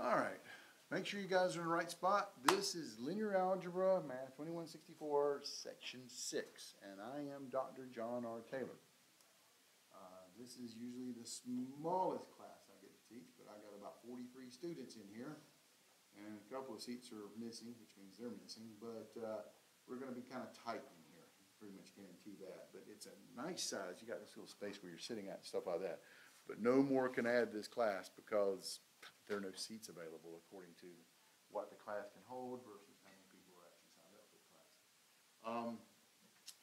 All right, make sure you guys are in the right spot. This is linear algebra, math twenty-one sixty-four, section six, and I am Dr. John R. Taylor. Uh, This is usually the smallest class I get to teach, but I got about forty-three students in here. And a couple of seats are missing, which means they're missing, but, uh, we're gonna be kinda tight in here, pretty much guarantee that. But it's a nice size, you got this little space where you're sitting at and stuff like that. But no more can add this class because there are no seats available according to what the class can hold versus how many people are actually signed up for the class. Um,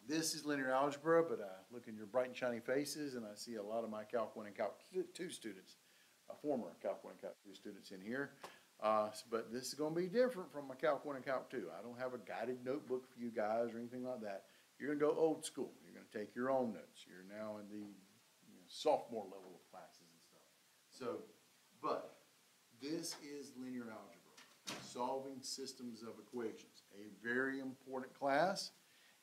this is linear algebra, but I look in your bright and shiny faces and I see a lot of my Calc one and Calc two students, uh, former Calc one and Calc two students in here. Uh, but this is gonna be different from my Calc one and Calc two. I don't have a guided notebook for you guys or anything like that. You're gonna go old school. You're gonna take your own notes. You're now in the you know, sophomore level of classes and stuff. So, but this is linear algebra, solving systems of equations, a very important class.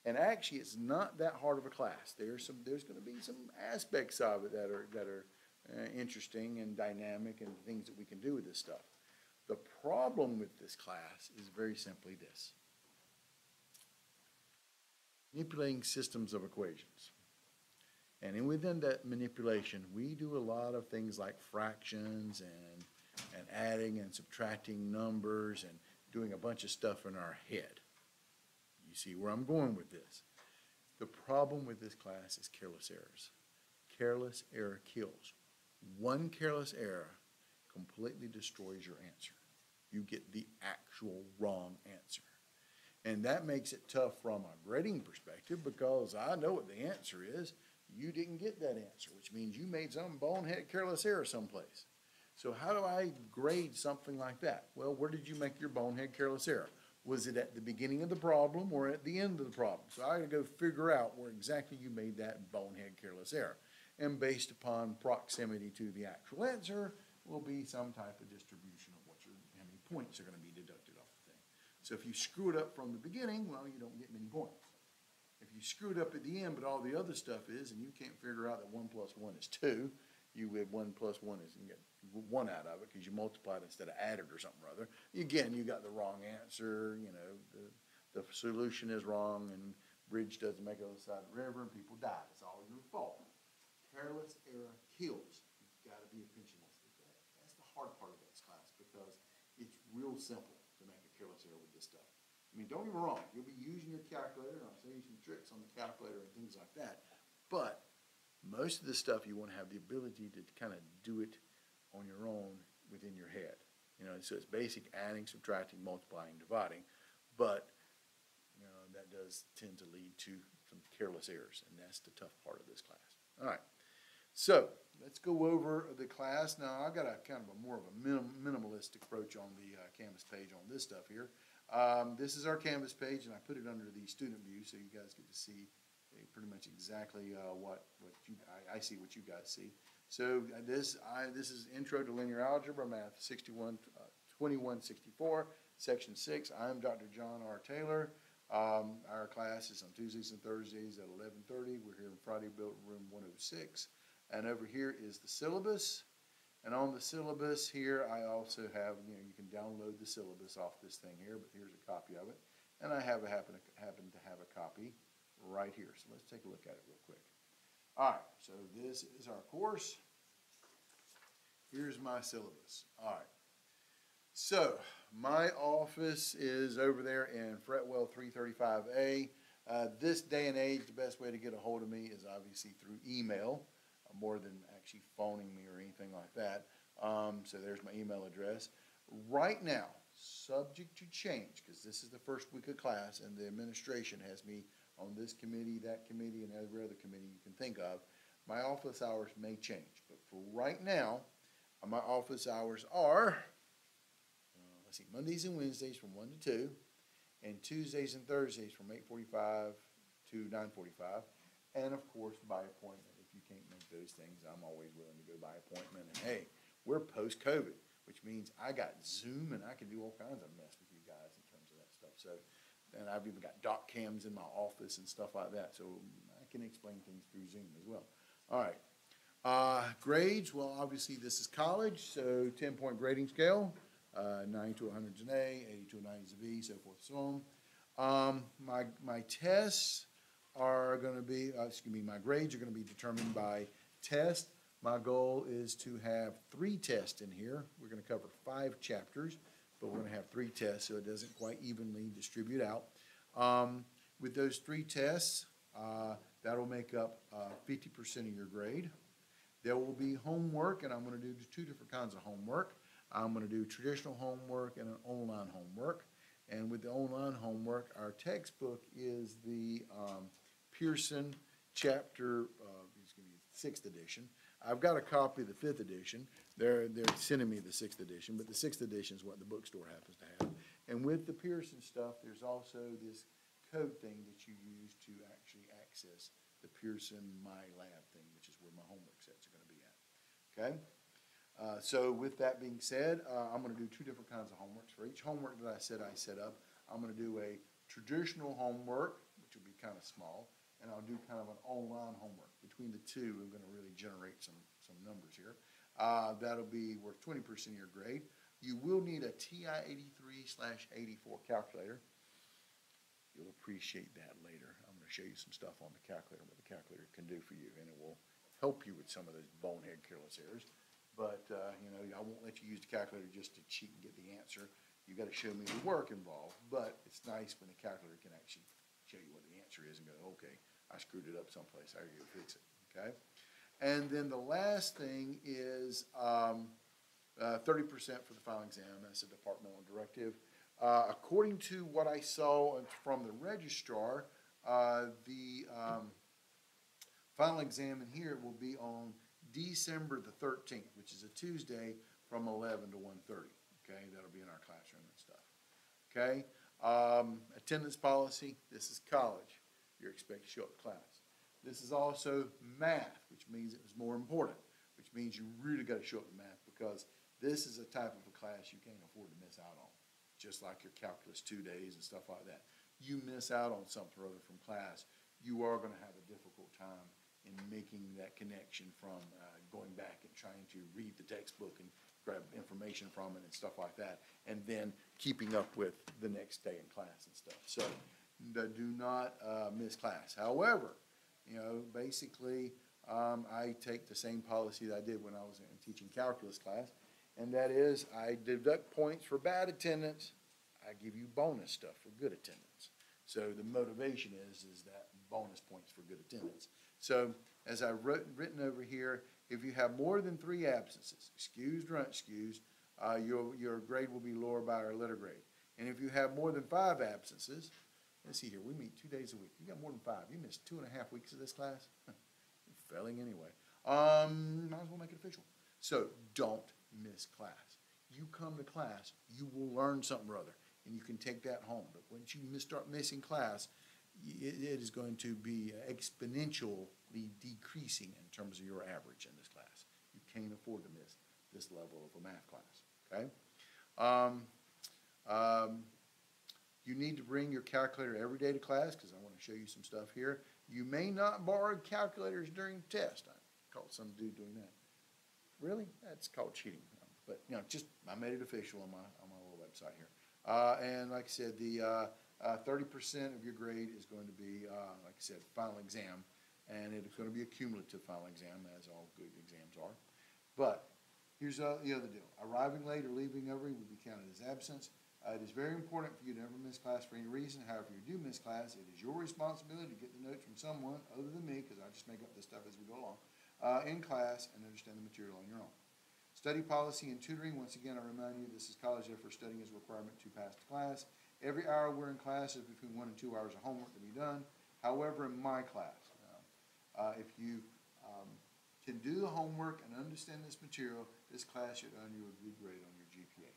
And actually, it's not that hard of a class. There's some, there's gonna be some aspects of it that are, that are uh, interesting and dynamic and things that we can do with this stuff. The problem with this class is very simply this. Manipulating systems of equations. And in within that manipulation, we do a lot of things like fractions and, and adding and subtracting numbers and doing a bunch of stuff in our head. You see where I'm going with this. The problem with this class is careless errors. Careless error kills. One careless error completely destroys your answer. You get the actual wrong answer. And that makes it tough from a grading perspective because I know what the answer is. You didn't get that answer, which means you made some bonehead careless error someplace. So how do I grade something like that? Well, where did you make your bonehead careless error? Was it at the beginning of the problem or at the end of the problem? So I gotta go figure out where exactly you made that bonehead careless error. And based upon proximity to the actual answer, will be some type of distribution of what your, how many points are gonna be deducted off the thing. So if you screw it up from the beginning, well, you don't get many points. If you screw it up at the end, but all the other stuff is, and you can't figure out that one plus one is two, you with one plus one is, you get one out of it, cause you multiplied instead of added or something or other. Again, you got the wrong answer, you know, the, the solution is wrong, and bridge doesn't make it on the side of the river, and people die, it's all your fault. Careless error kills, you've gotta be attentionist with that. That's the hard part of this class, because it's real simple to make a careless error with this stuff. I mean, don't get me wrong, you'll be using your calculator, and I'm you some tricks on the calculator and things like that. But most of the stuff, you wanna have the ability to kinda do it on your own within your head. You know, so it's basic adding, subtracting, multiplying, dividing, but, you know, that does tend to lead to some careless errors, and that's the tough part of this class. All right, so, let's go over the class. Now, I've got a kind of a more of a minim- minimalist approach on the uh, Canvas page on this stuff here. Um, this is our Canvas page, and I put it under the student view, so you guys get to see pretty much exactly uh, what, what you, I, I see what you guys see. So uh, this, I, this is Intro to Linear Algebra, Math 61, uh, 2164, Section 6. I'm Dr. John R. Taylor. Um, our class is on Tuesdays and Thursdays at 11:30. We're here in Friday Built Room 106. And over here is the syllabus. And on the syllabus here, I also have, you know, you can download the syllabus off this thing here, but here's a copy of it. And I have a happen, happen to have a copy right here. So let's take a look at it real quick. All right, so this is our course. Here's my syllabus. All right. So, my office is over there in Fretwell three thirty-five A. Uh, this day and age, the best way to get a hold of me is obviously through email, uh, more than actually phoning me or anything like that. Um, so there's my email address. Right now, subject to change, because this is the first week of class and the administration has me on this committee, that committee, and every other committee you can think of. My office hours may change, but for right now, my office hours are, uh, let's see, Mondays and Wednesdays from one to two, and Tuesdays and Thursdays from eight forty-five to nine forty-five. And of course, by appointment, if you can't make those things, I'm always willing to go by appointment. And hey, we're post-COVID, which means I got Zoom and I can do all kinds of mess with you guys in terms of that stuff. So, and I've even got doc cams in my office and stuff like that, so I can explain things through Zoom as well. All right. Uh, grades, well, obviously this is college, so ten-point grading scale. uh, ninety to hundred is an A, eighty to ninety is a B, so forth, and so on. Um, my, my tests are gonna be, uh, excuse me, my grades are gonna be determined by test. My goal is to have three tests in here. We're gonna cover five chapters, but we're gonna have three tests, so it doesn't quite evenly distribute out. Um, with those three tests, uh, that'll make up, uh, fifty percent of your grade. There will be homework, and I'm gonna do two different kinds of homework. I'm gonna do traditional homework and an online homework. And with the online homework, our textbook is the, um, Pearson chapter, uh, sixth edition. I've got a copy of the fifth edition. They're, they're sending me the sixth edition, but the sixth edition is what the bookstore happens to have. And with the Pearson stuff, there's also this code thing that you use to actually access the Pearson My Lab thing, which is where my homework sets are gonna be at. Okay? Uh, so with that being said, uh, I'm gonna do two different kinds of homeworks. For each homework that I said I set up, I'm gonna do a traditional homework, which will be kinda small, and I'll do kind of an online homework. Between the two, we're gonna really generate some, some numbers here. Uh, that'll be worth twenty percent of your grade. You will need a TI eighty-three slash eighty-four calculator. You'll appreciate that later. I'm gonna show you some stuff on the calculator, what the calculator can do for you, and it will help you with some of those bonehead careless errors. But, uh, you know, I won't let you use the calculator just to cheat and get the answer. You've gotta show me the work involved, but it's nice when the calculator can actually show you what the answer is and go, okay, I screwed it up someplace, I gotta go fix it, okay? And then the last thing is, um, uh, thirty percent for the final exam, that's a departmental directive. Uh, according to what I saw from the registrar, uh, the, um, final exam in here will be on December the thirteenth, which is a Tuesday, from eleven to 1:30. okay? That'll be in our classroom and stuff, okay? Um, attendance policy, this is college, you're expected to show up to class. This is also math, which means it was more important, which means you really gotta show up to math, because this is a type of a class you can't afford to miss out on, just like your calculus two days and stuff like that. You miss out on something or other from class, you are gonna have a difficult time in making that connection from, uh, going back and trying to read the textbook and grab information from it and stuff like that, and then keeping up with the next day in class and stuff. So, do not, uh, miss class. However, you know, basically, um, I take the same policy that I did when I was in teaching calculus class, and that is, I deduct points for bad attendance, I give you bonus stuff for good attendance. So the motivation is, is that bonus points for good attendance. So, as I wrote, written over here, if you have more than three absences, excused or unexcused, uh, your, your grade will be lower by our letter grade. And if you have more than five absences, let's see here, we meet two days a week, you got more than five, you missed two and a half weeks of this class? You're failing anyway. Um, might as well make it official. So, don't miss class. You come to class, you will learn something or other, and you can take that home. But once you start missing class, it, it is going to be exponentially decreasing in terms of your average in this class. You can't afford to miss this level of a math class, okay? Um, um, you need to bring your calculator every day to class, because I want to show you some stuff here. You may not borrow calculators during test. I caught some dude doing that. Really? That's called cheating. But, you know, just, I made it official on my, on my little website here. Uh, and like I said, the, uh, uh, thirty percent of your grade is going to be, uh, like I said, final exam. And it's gonna be a cumulative final exam, as all good exams are. But, here's, uh, the other deal. Arriving late or leaving early will be counted as absence. Uh, it is very important for you to never miss class for any reason. However, if you do miss class, it is your responsibility to get the notes from someone other than me, because I just make up this stuff as we go along, uh, in class and understand the material on your own. Study policy and tutoring, once again, I remind you, this is college, therefore studying is a requirement to pass the class. Every hour we're in class is between one and two hours of homework to be done. However, in my class, uh, uh, if you, um, can do the homework and understand this material, this class should earn you a good grade on your GPA.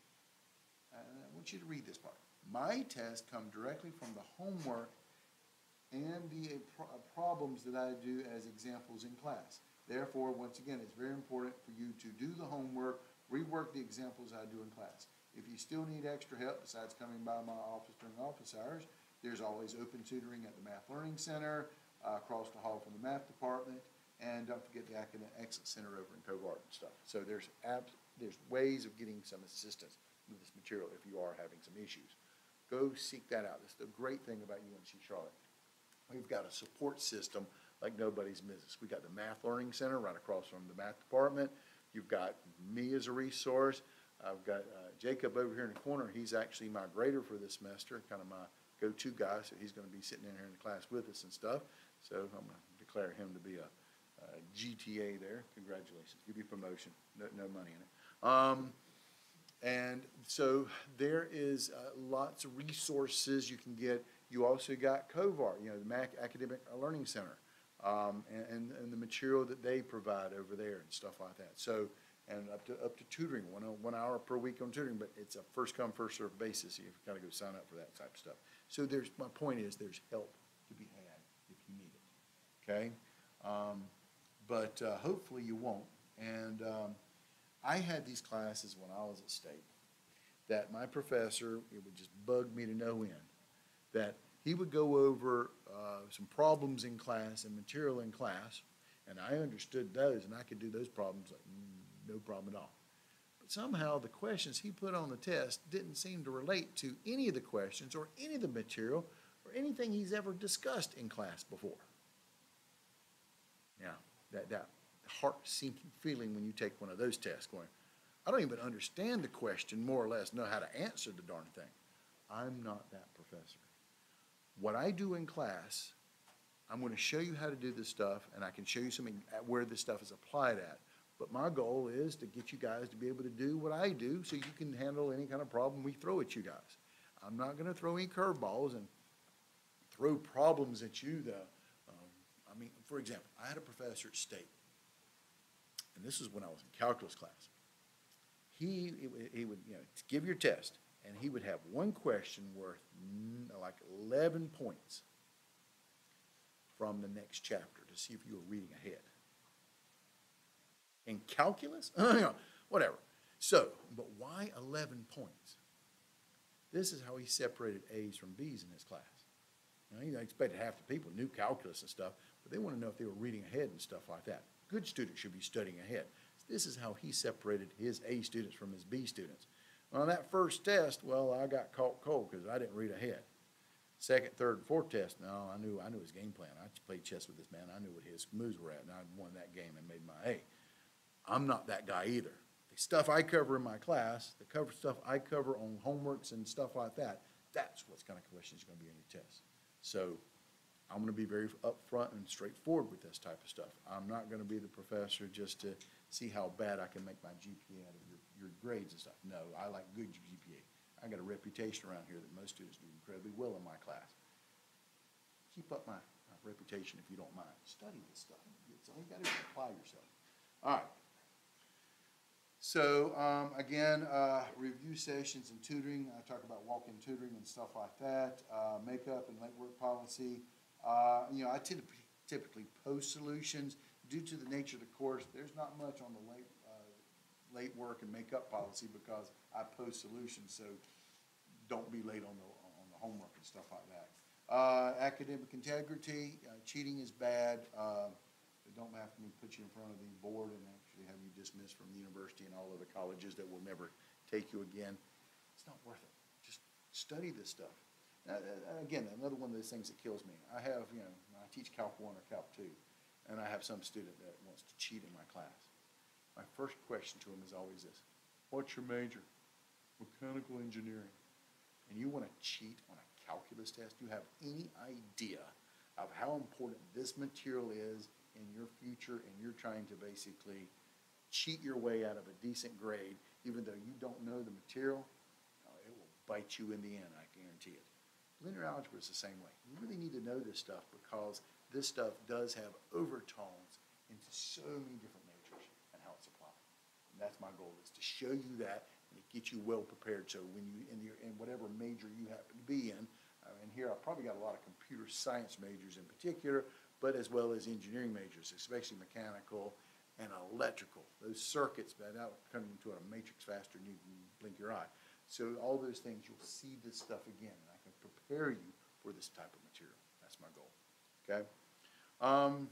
I want you to read this part. My tests come directly from the homework and the uh, uh, problems that I do as examples in class. Therefore, once again, it's very important for you to do the homework, rework the examples I do in class. If you still need extra help besides coming by my office during office hours, there's always open tutoring at the Math Learning Center, uh, across the hall from the math department, and don't forget the Academic Excellence Center over in Covart and stuff. So there's there's ways of getting some assistance with this material if you are having some issues. Go seek that out. That's the great thing about UNC Charlotte. We've got a support system like nobody's business. We've got the Math Learning Center right across from the math department. You've got me as a resource. I've got uh, Jacob over here in the corner. He's actually my grader for this semester, kind of my go-to guy. So he's going to be sitting in here in the class with us and stuff. So I'm going to declare him to be a, a GTA there. Congratulations. Give you promotion. No, no money in it. Um, and so there is uh, lots of resources you can get. You also got COVAR, you know, the Mac Academic Learning Center, um, and, and, the material that they provide over there and stuff like that. So, and up to, up to tutoring, one, one hour per week on tutoring, but it's a first come, first serve basis. You've got to go sign up for that type of stuff. So there's, my point is, there's help to be had if you need it, okay? Um, but uh, hopefully you won't. And um, I had these classes when I was at state that my professor, it would just bug me to no end, that he would go over uh, some problems in class and material in class, and I understood those, and I could do those problems like mm, no problem at all. But somehow the questions he put on the test didn't seem to relate to any of the questions or any of the material or anything he's ever discussed in class before. Now, that, that heart sinking feeling when you take one of those tests going, I don't even understand the question, more or less know how to answer the darn thing. I'm not that professor. What I do in class, I'm going to show you how to do this stuff, and I can show you something where this stuff is applied at. But my goal is to get you guys to be able to do what I do so you can handle any kind of problem we throw at you guys. I'm not going to throw any curveballs and throw problems at you though. um, I mean, for example, I had a professor at State, and this is when I was in calculus class. He, he would- you know, give your test, and he would have one question worth like eleven points from the next chapter to see if you were reading ahead. In calculus? Whatever. So, but why eleven points? This is how he separated A's from B's in his class. Now, you know, expected half the people knew calculus and stuff, but they want to know if they were reading ahead and stuff like that. Good students should be studying ahead. This is how he separated his A students from his B students. On that first test, well, I got caught cold because I didn't read ahead. Second, third, and fourth test, no, I knew, I knew his game plan. I played chess with this man. I knew what his moves were at, and I won that game and made my A. I'm not that guy either. The stuff I cover in my class, the cover stuff I cover on homeworks and stuff like that, that's what's kind of questions going to be on your test. So I'm going to be very upfront and straightforward with this type of stuff. I'm not going to be the professor just to see how bad I can make my GPA out of your, your grades and stuff. No, I like good GPA. I got a reputation around here that most students do incredibly well in my class. Keep up my, my reputation if you don't mind. Study this stuff. It's all you got to do apply yourself. All right. So, um, again, uh, review sessions and tutoring, I talk about walk-in tutoring and stuff like that, uh, makeup and late work policy. Uh, you know, I tend typically, typically post solutions. Due to the nature of the course, there's not much on the late, uh, late work and makeup policy because I post solutions, so don't be late on the, on the homework and stuff like that. Uh, academic integrity, uh, cheating is bad, they don't have to put you in front of the board and actually have you dismissed from the university and all of the colleges that will never take you again. It's not worth it. Just study this stuff. Uh, again, another one of those things that kills me. I have, you know, I teach Calc one or Calc two, and I have some student that wants to cheat in my class. My first question to him is always this, what's your major? Mechanical engineering. And you want to cheat on a calculus test? You have any idea of how important this material is in your future and you're trying to basically cheat your way out of a decent grade, even though you don't know the material, uh, it will bite you in the end, I guarantee it. Linear algebra is the same way. You really need to know this stuff because this stuff does have overtones into so many different majors and how it's applied. And that's my goal, is to show you that and to get you well prepared. So when you, in your, in whatever major you happen to be in, uh, and here I've probably got a lot of computer science majors in particular, but as well as engineering majors, especially mechanical and electrical. Those circuits, that will come into a matrix faster than you can blink your eye. So all those things, you'll see this stuff again, I prepare you for this type of material. That's my goal, okay? Um,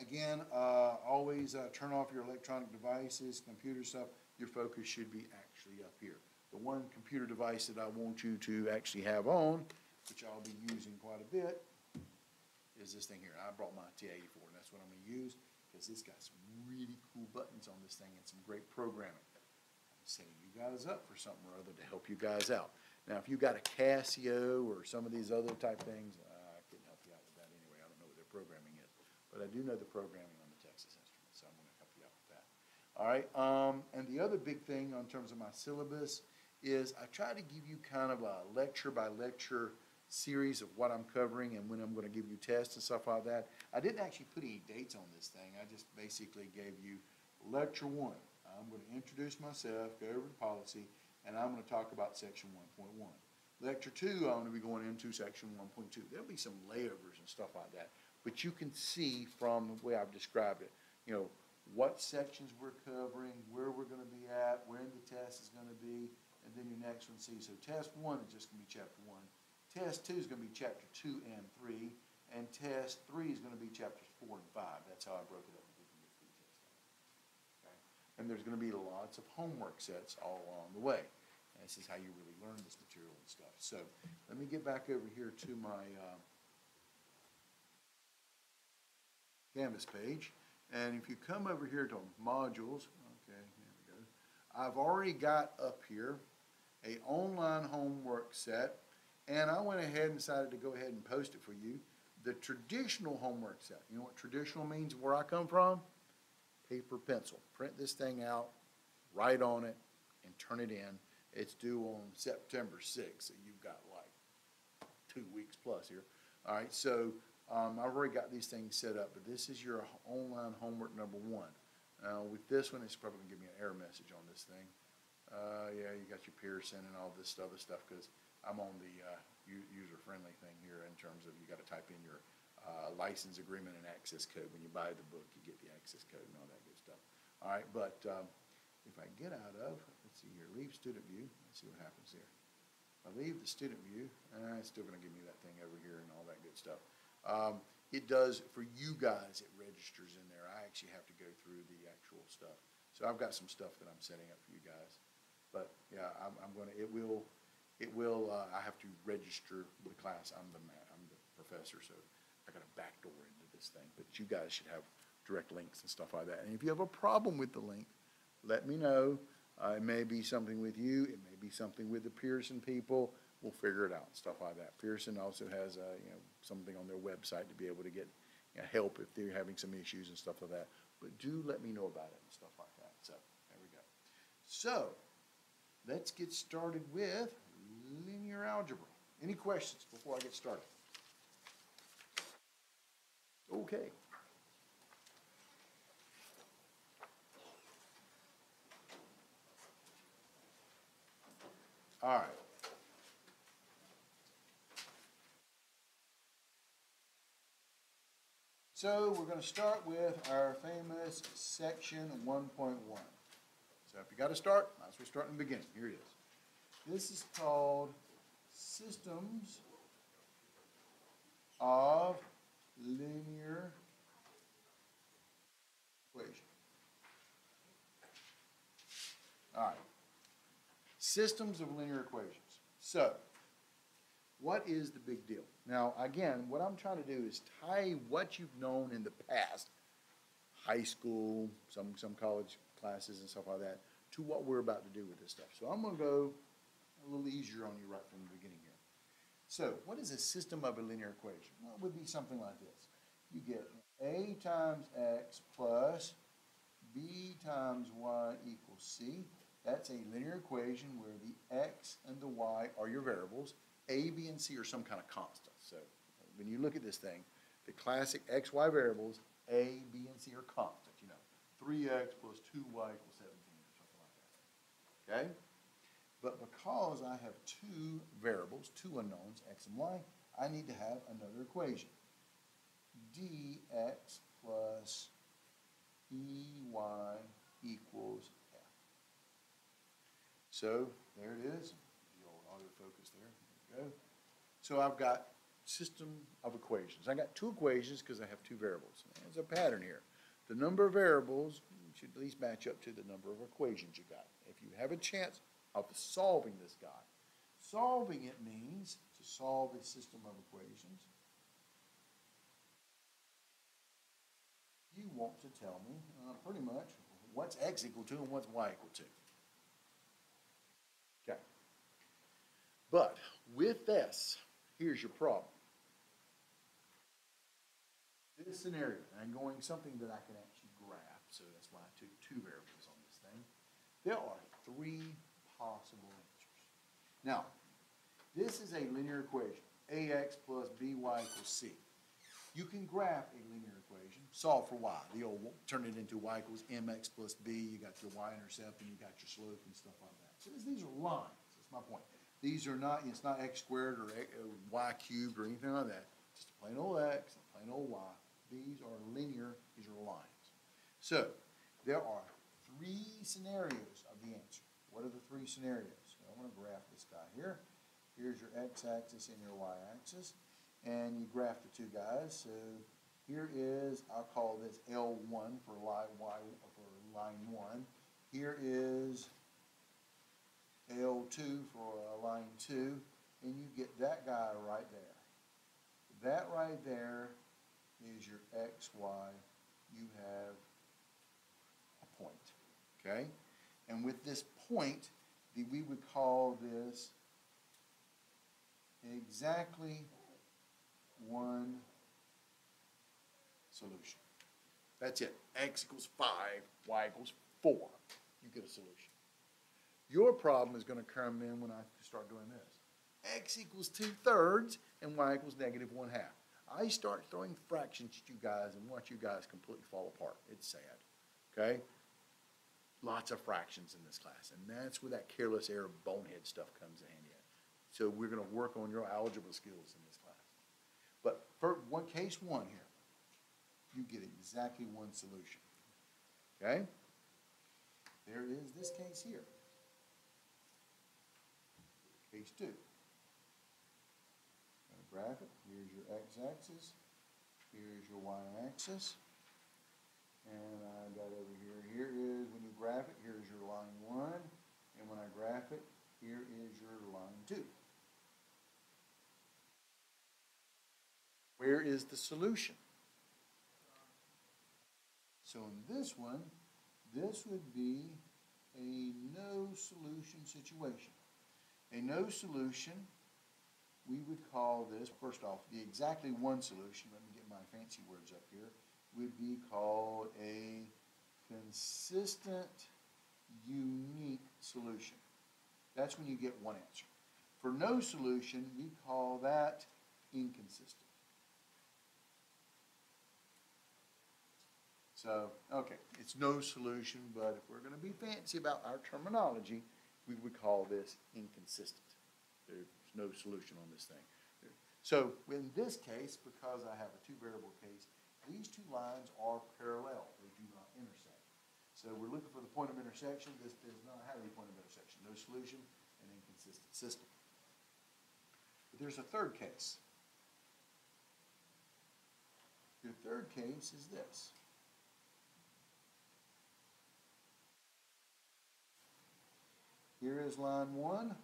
again, uh, always, uh, turn off your electronic devices, computer stuff. Your focus should be actually up here. the one computer device that I want you to actually have on, which I'll be using quite a bit, is this thing here. I brought my T eighty-four, and that's what I'm gonna use, because it's got some really cool buttons on this thing and some great programming. I'm setting you guys up for something or other to help you guys out. Now, if you've got a Casio or some of these other type things, uh, I couldn't help you out with that anyway. I don't know what their programming is. But I do know the programming on the Texas Instruments, so I'm gonna help you out with that. All right, um, and the other big thing on terms of my syllabus is I try to give you kind of a lecture by lecture series of what I'm covering and when I'm gonna give you tests and stuff like that. I didn't actually put any dates on this thing. I just basically gave you lecture one. I'm gonna introduce myself, go over the policy, and I'm gonna talk about section one point one. Lecture two, I'm gonna be going into section one point two. There'll be some layovers and stuff like that, but you can see from the way I've described it, you know, what sections we're covering, where we're gonna be at, where the test is gonna be, and then your next one, see, so test one is just gonna be chapter one. Test two is gonna be chapter two and three, and test three is gonna be chapters four and five. That's how I broke it up. We can get through test five. Okay? And there's gonna be lots of homework sets all along the way. And this is how you really learn this material and stuff. So, let me get back over here to my, uh, Canvas page, and if you come over here to modules, okay, here we go. I've already got up here a online homework set, and I went ahead and decided to go ahead and post it for you. The traditional homework set, you know what traditional means where I come from? Paper, pencil. Print this thing out, write on it, and turn it in. It's due on September sixth, so you've got like two weeks plus here. All right, so, um, I've already got these things set up, but this is your online homework number one. Now, with this one, it's probably gonna give me an error message on this thing. Uh, yeah, you got your Pearson and all this other stuff, cause I'm on the, uh, user-friendly thing here in terms of you gotta type in your, uh, license agreement and access code. When you buy the book, you get the access code and all that good stuff. All right, but, um, if I get out of, let's see here, leave student view, let's see what happens here. I leave the student view, uh, it's still gonna give me that thing over here and all that good stuff. Um, it does, for you guys, it registers in there. I actually have to go through the actual stuff. So I've got some stuff that I'm setting up for you guys. But, yeah, I'm, I'm gonna, it will, it will, uh, I have to register the class. I'm the I'm the professor, so got a backdoor into this thing. But you guys should have direct links and stuff like that. And if you have a problem with the link, let me know. Uh, it may be something with you, it may be something with the Pearson people, we'll figure it out, stuff like that. Pearson also has, uh, you know, something on their website to be able to get, you know, help if they're having some issues and stuff like that. But do let me know about it and stuff like that, so, there we go. So, let's get started with linear algebra. Any questions before I get started? Okay. All right. So we're gonna start with our famous section one point one. So if you gotta start, might as well start in the beginning. Here it is. This is called Systems of Linear Equation. All right. Systems of linear equations. So, what is the big deal? Now, again, what I'm trying to do is tie what you've known in the past, high school, some, some college classes and stuff like that, to what we're about to do with this stuff. So I'm gonna go a little easier on you right from the beginning. So, what is a system of a linear equation? Well, it would be something like this. You get a times x plus b times y equals c. That's a linear equation where the x and the y are your variables. A, b, and c are some kind of constant. So when you look at this thing, the classic x, y variables, a, b, and c are constant, you know. Three x plus two y equals seventeen or something like that. Okay? But because I have two variables, two unknowns, x and y, I need to have another equation. dx plus ey equals f. So there it is, the old autofocus there, there we go. So I've got system of equations. I got two equations because I have two variables. There's a pattern here. The number of variables should at least match up to the number of equations you got. If you have a chance, of solving this guy. Solving it means to solve a system of equations. You want to tell me, uh, pretty much, what's x equal to and what's y equal to. Okay. But with this, here's your problem. This scenario, I'm going something that I can actually graph, so that's why I took two variables on this thing. There are three possible answers. Now, this is a linear equation, ax plus by equals c. You can graph a linear equation, solve for y, the old, one, turn it into y equals mx plus b, you got your y-intercept, and you got your slope and stuff like that. So these are lines, that's my point. These are not, it's not x squared or y cubed or anything like that, just a plain old x, a plain old y. These are linear, these are lines. So, there are three scenarios. What are the three scenarios? I'm gonna graph this guy here. Here's your x-axis and your y-axis, and you graph the two guys. So here is, I'll call this L one for line y, for line one. Here is L two for uh, line two, and you get that guy right there. That right there is your x, y. You have a point, okay? And with this point, that we would call this exactly one solution. That's it. X equals five, Y equals four. You get a solution. Your problem is gonna come in when I start doing this. X equals two-thirds and Y equals negative one-half. I start throwing fractions at you guys and watch you guys completely fall apart. It's sad, okay? Lots of fractions in this class, and that's where that careless error bonehead stuff comes in handy. So we're gonna work on your algebra skills in this class. But for one, case one here, you get exactly one solution, okay? There is this case here. Case two. Graph it, here's your x-axis, here's your y-axis. And I got over here, here is, when you graph it, here's your line one, and when I graph it, here is your line two. Where is the solution? So in this one, this would be a no solution situation. A no solution, we would call this, first off, the exactly one solution, let me get my fancy words up here, would be called a consistent, unique solution. That's when you get one answer. For no solution, we call that inconsistent. So, okay, it's no solution, but if we're gonna be fancy about our terminology, we would call this inconsistent. There's no solution on this thing. So, in this case, because I have a two-variable case, these two lines are parallel, they do not intersect. So we're looking for the point of intersection, this does not have a point of intersection, no solution, an inconsistent system. But there's a third case. Your third case is this. Here is line one.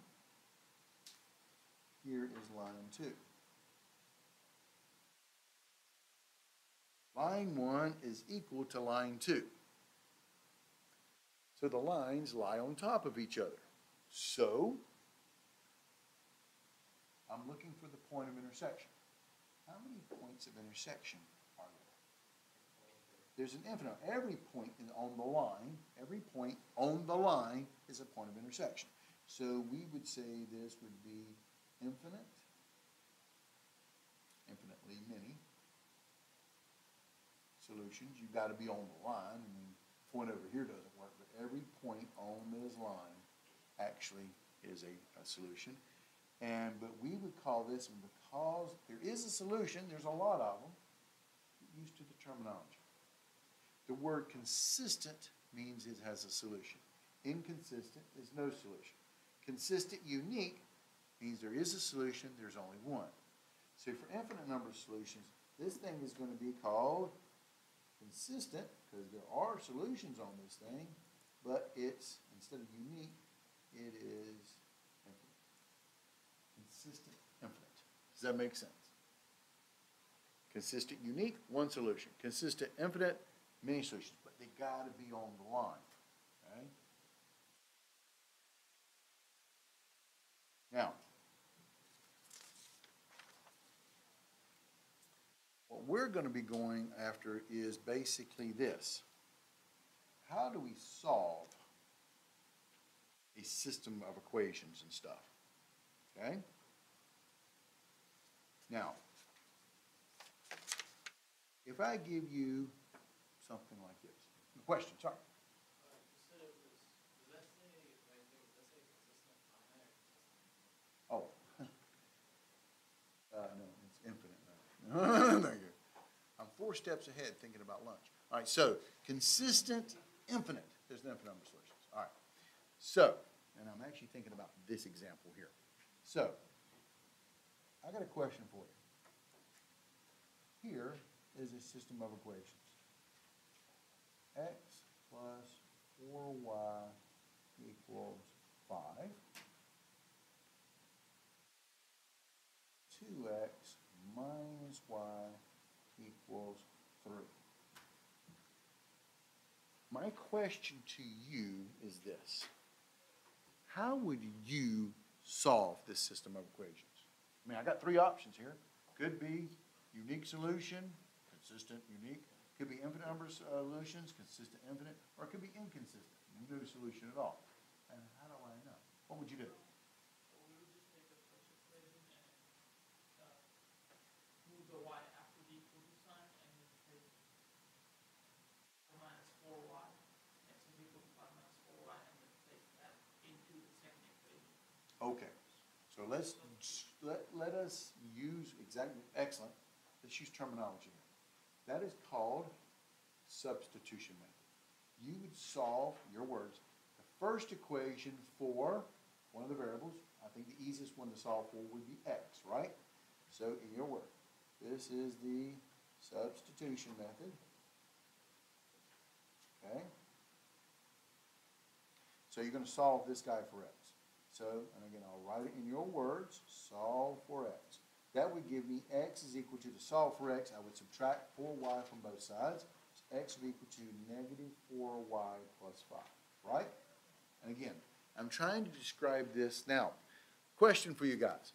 Here is line two. Line one is equal to line two. So the lines lie on top of each other. So, I'm looking for the point of intersection. How many points of intersection are there? There's an infinite. Every point in, on the line, every point on the line is a point of intersection. So we would say this would be infinite, infinitely many solutions. You've got to be on the line. Point over here doesn't work, but every point on this line actually is a, a solution. And, but we would call this, and because there is a solution, there's a lot of them, get used to the terminology. The word consistent means it has a solution. Inconsistent is no solution. Consistent, unique means there is a solution, there's only one. So for infinite number of solutions, this thing is going to be called consistent because there are solutions on this thing, but it's, instead of unique, it is infinite. Consistent, infinite. Does that make sense? Consistent, unique, one solution. Consistent, infinite, many solutions, but they got to be on the line. Okay? Now, what we're gonna be going after is basically this. How do we solve a system of equations and stuff? Okay? Now, if I give you something like this, question, sorry. Oh. Uh, no, it's infinite. Four steps ahead thinking about lunch. All right, so consistent, infinite, there's an infinite number of solutions. All right. So, and I'm actually thinking about this example here. So, I got a question for you. Here is a system of equations. X plus four Y equals five. Two X minus Y My question to you is this. How would you solve this system of equations? I mean, I got three options here. Could be unique solution, consistent, unique. Could be infinite number of solutions, consistent, infinite, or it could be inconsistent, no solution at all. And how do I know? What would you do? We would just take the first equation and, uh, move the y after the equal to sign and then take the minus four y, x is equal to five minus four y, and then place that into the second equation. Okay, so let's, let, let us use exactly, excellent, let's use terminology. That is called substitution method. You would solve, your words, the first equation for one of the variables, I think the easiest one to solve for would be x, right? So in your words, this is the substitution method. Okay? So you're gonna solve this guy for x. So, and again, I'll write it in your words, solve for x. That would give me x is equal to, to solve for x, I would subtract four y from both sides. So x would equal to negative four y plus five, right? And again, I'm trying to describe this now. Question for you guys.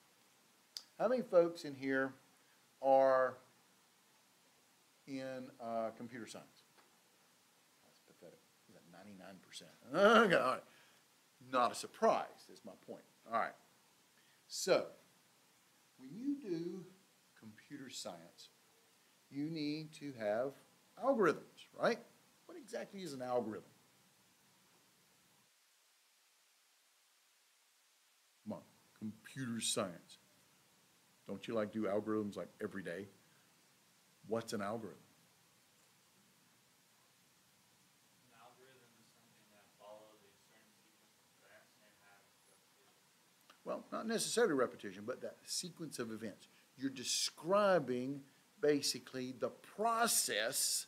How many folks in here are in, uh, computer science? That's pathetic. Is that ninety-nine percent? Okay, all right. Not a surprise, is my point. All right. So, when you do computer science, you need to have algorithms, right? What exactly is an algorithm? Come on, computer science. Don't you like do algorithms like every day? What's an algorithm? An algorithm is something that follows a certain sequence of events and has repetition. Well, not necessarily repetition, but that sequence of events. You're describing basically the process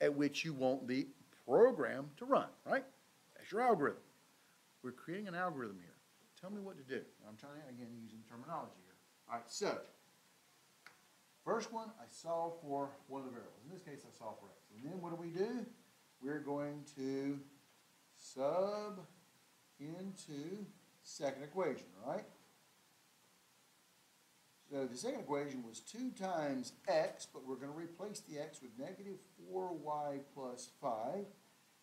at which you want the program to run, right? That's your algorithm. We're creating an algorithm here. Tell me what to do. I'm trying, again, using terminology here. All right, so, first one, I solve for one of the variables. In this case, I solve for x. And then what do we do? We're going to sub into second equation, right? So the second equation was two times x, but we're gonna replace the x with negative four y plus five,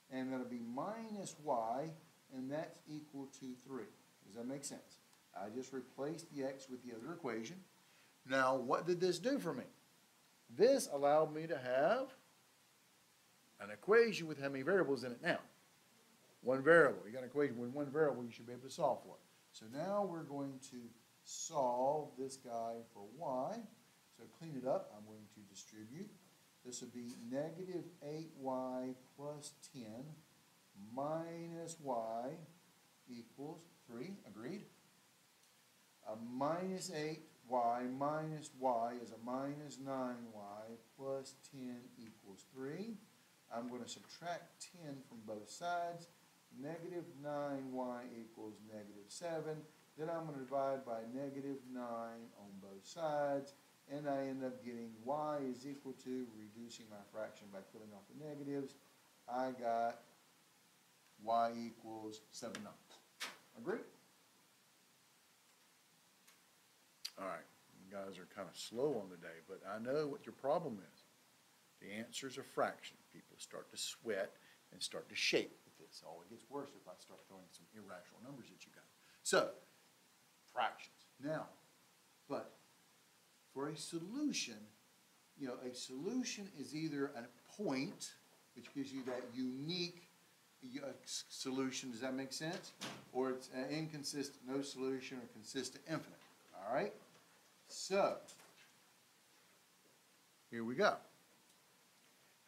and that'll be minus y, and that's equal to three. Does that make sense? I just replaced the x with the other equation. Now, what did this do for me? This allowed me to have an equation with how many variables in it now? One variable. You got an equation with one variable, you should be able to solve for it. So now we're going to solve this guy for y. So clean it up, I'm going to distribute. This would be negative eight y plus ten minus y equals three, agreed? A minus eight y minus y is a minus nine y plus ten equals three. I'm gonna subtract ten from both sides. Negative nine y equals negative seven. Then I'm gonna divide by negative nine on both sides, and I end up getting y is equal to, reducing my fraction by killing off the negatives, I got y equals seven ninths. Agree? All right, you guys are kind of slow on the day, but I know what your problem is. The answer's a fraction. People start to sweat and start to shake this. Oh, it gets worse if I start throwing some irrational numbers at you guys. So, fractions. Now, but for a solution, you know, a solution is either a point, which gives you that unique uh, solution, does that make sense? Or it's an inconsistent, no solution, or consistent infinite, all right? So, here we go.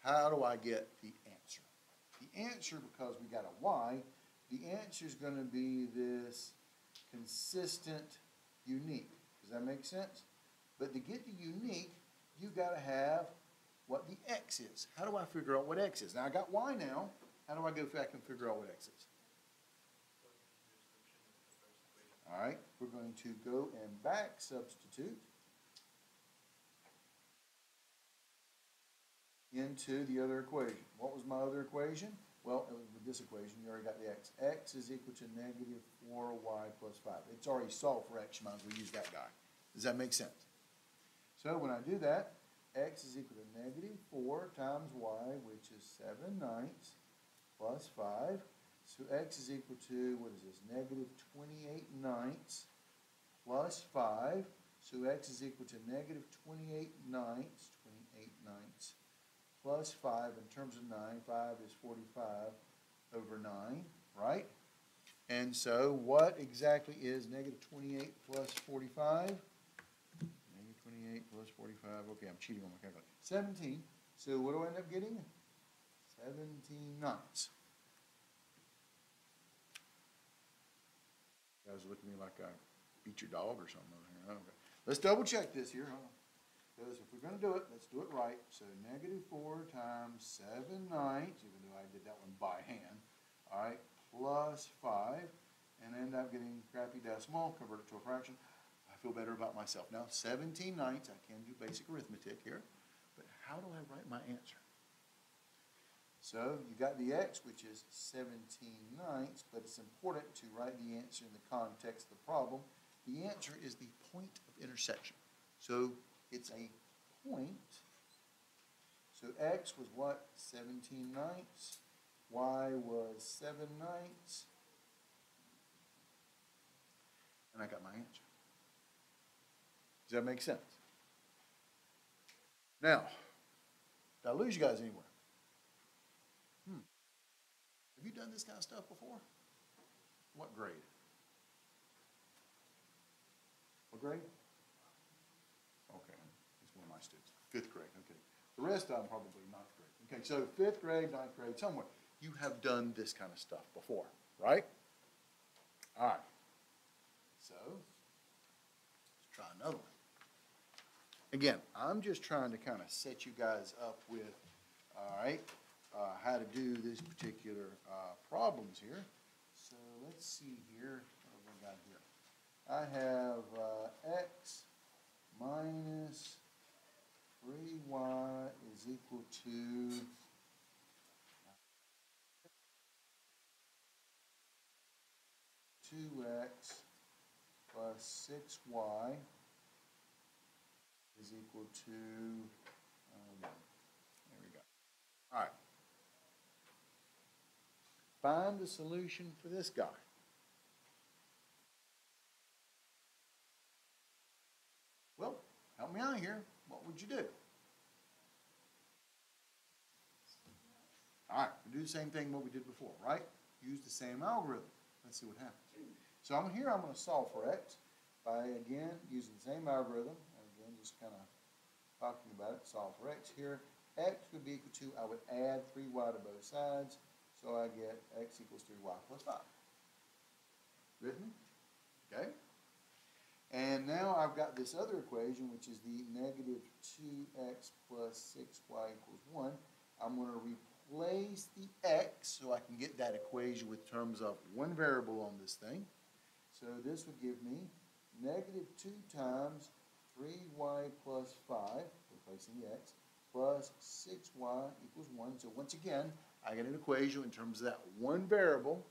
How do I get the answer? Answer, because we got a y, the answer is gonna be this consistent unique. Does that make sense? But to get the unique, you gotta have what the x is. How do I figure out what x is? Now, I got y now, how do I go back and figure out what x is? All right, we're going to go and back substitute into the other equation. What was my other equation? Well, it was with this equation, you already got the x. x is equal to negative four y plus five. It's already solved for x, you might as well use that guy. Does that make sense? So when I do that, x is equal to negative four times y, which is seven ninths, plus five. So x is equal to, what is this, negative twenty-eight ninths, plus five. So x is equal to negative twenty-eight ninths, twenty-eight ninths, plus five in terms of nine, five is forty-five over nine, right? And so what exactly is negative twenty-eight plus forty-five? Negative twenty-eight plus forty-five, okay, I'm cheating on my calculator. Seventeen, so what do I end up getting? Seventeen knots. You guys look at me like I beat your dog or something. Let's double check this here, on. Because if we're gonna do it, let's do it right. So negative four times seven ninths, even though I did that one by hand, all right, plus five, and end up getting crappy decimal, convert it to a fraction. I feel better about myself. Now, seventeen ninths, I can do basic arithmetic here, but how do I write my answer? So you got the x, which is seventeen ninths, but it's important to write the answer in the context of the problem. The answer is the point of intersection. So it's a point. So x was what? Seventeen ninths. Y was seven ninths. And I got my answer. Does that make sense? Now, did I lose you guys anywhere? Hmm. Have you done this kind of stuff before? What grade? What grade? Okay, it's one of my students, fifth grade, okay. The rest of them probably ninth grade. Okay, so fifth grade, ninth grade, somewhere, you have done this kind of stuff before, right? All right. So, let's try another one. Again, I'm just trying to kind of set you guys up with, all right, uh, how to do this particular, uh, problems here. So let's see here, what have I got here? I have, uh, x minus three y is equal to two x plus six y is equal to, um, one. There we go. All right. Find the solution for this guy. Well, help me out here. What would you do? All right, we do the same thing what we did before, right? Use the same algorithm. Let's see what happens. So I'm here, I'm gonna solve for x by, again, using the same algorithm. And again, just kind of talking about it, solve for x here. x would be equal to, I would add three y to both sides, so I get x equals three y plus five. With me? Okay? And now I've got this other equation, which is the negative two x plus six y equals one. I'm gonna replace the x so I can get that equation with terms of one variable on this thing. So this would give me negative two times three y plus five, replacing the x, plus six y equals one. So once again, I get an equation in terms of that one variable.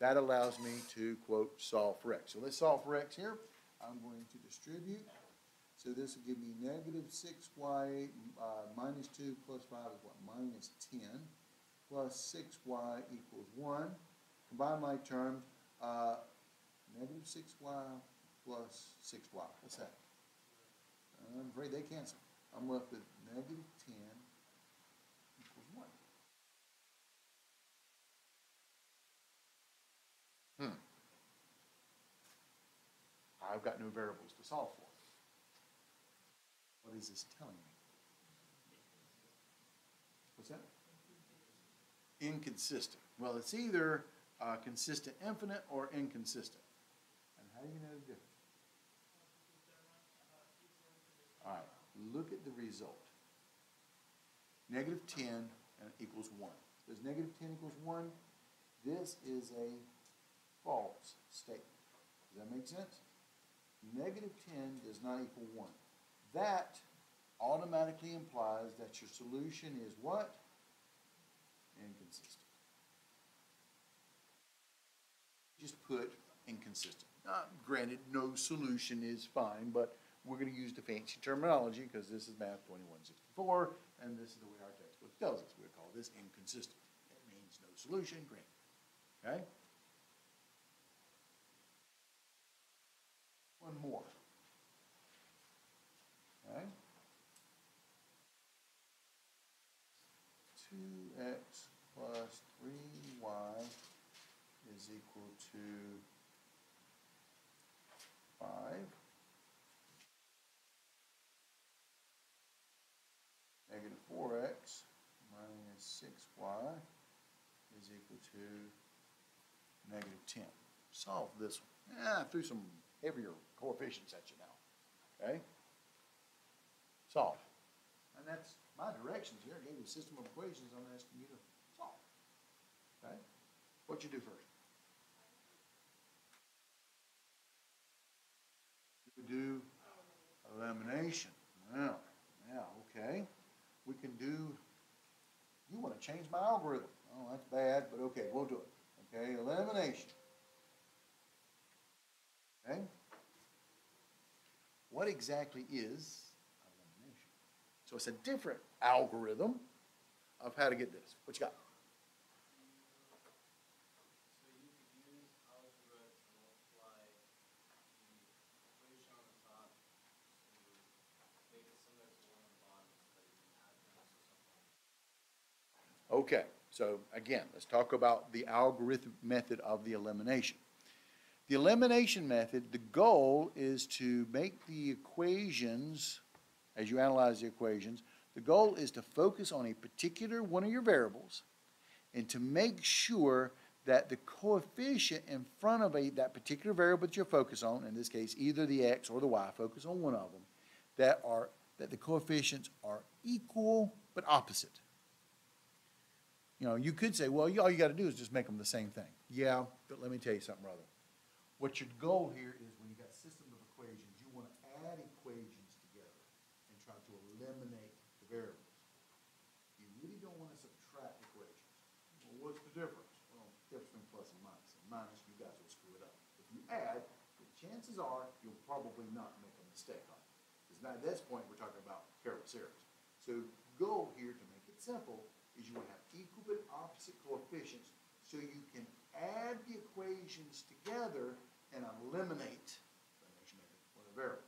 That allows me to, quote, solve for x. So let's solve for x here. I'm going to distribute. So this will give me negative 6y uh, minus 2 plus 5 is what? Minus 10 plus 6y equals 1. Combine my terms. Uh, negative 6y plus 6y. What's that? I'm afraid they cancel. I'm left with negative 10 I've got no variables to solve for. What is this telling me? What's that? Inconsistent. Well, it's either uh, consistent infinite or inconsistent. And how do you know the difference? All right, look at the result. Negative ten and equals one. Does negative ten equals one? This is a false statement. Does that make sense? Negative ten does not equal one. That automatically implies that your solution is what? Inconsistent. Just put inconsistent. Granted, no solution is fine, but we're gonna use the fancy terminology, because this is math twenty-one sixty-four, and this is the way our textbook tells us. We call this inconsistent. That means no solution, granted. Okay? More. Okay? Two x plus three y is equal to five. Negative four x minus six y is equal to negative ten. Solve this one. Yeah, threw some heavier coefficients at you now, okay? Solve. And that's my directions here. I gave you a system of equations I'm asking you to solve. Okay? What you do first? You do elimination. Well, now, okay. We can do, you wanna change my algorithm. Oh, that's bad, but okay, we'll do it. Okay, elimination. Okay? What exactly is elimination? So it's a different algorithm of how to get this. What you got? So you could use algebra to multiply the equation on the top to make it similar to one on the bottom, but you can add them to something. Okay, so again, let's talk about the algorithm method of the elimination. The elimination method, the goal is to make the equations, as you analyze the equations, the goal is to focus on a particular one of your variables and to make sure that the coefficient in front of a, that particular variable that you're on, in this case, either the x or the y, focus on one of them, that are, that the coefficients are equal but opposite. You know, you could say, well, you- all you gotta do is just make them the same thing. Yeah, but let me tell you something, brother. What your goal here is when you got systems of equations, you wanna add equations together and try to eliminate the variables. You really don't wanna subtract equations. Well, what's the difference? Well, difference between plus and minus. And minus, you guys will screw it up. If you add, the chances are you'll probably not make a mistake on it. Because now at this point, we're talking about careless errors. So goal here to make it simple is you want to have equal but opposite coefficients so you can add the equations together and eliminate the variables.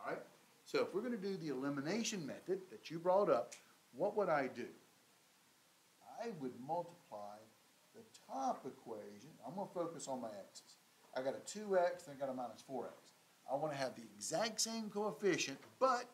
All right? So if we're going to do the elimination method that you brought up, what would I do? I would multiply the top equation, I'm gonna focus on my x's. I got a two x, then I got a minus four x. I wanna have the exact same coefficient, but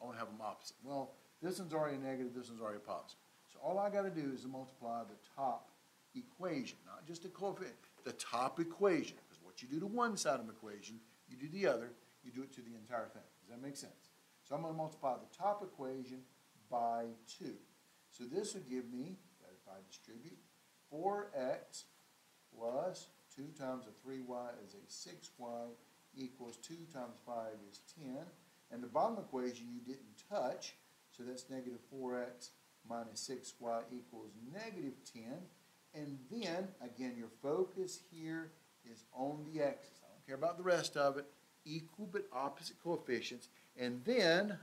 I wanna have them opposite. Well, this one's already negative, this one's already positive. So all I gotta do is to multiply the top equation, not just the coefficient, the top equation. You do to one side of an equation, you do the other, you do it to the entire thing. Does that make sense? So I'm gonna multiply the top equation by two. So this would give me, if I distribute, four x plus Two times a three y is a six y equals two times five is ten. And the bottom equation you didn't touch, so that's negative four x minus six y equals negative ten. And then, again, your focus here is on the x's. I don't care about the rest of it. Equal but opposite coefficients. And then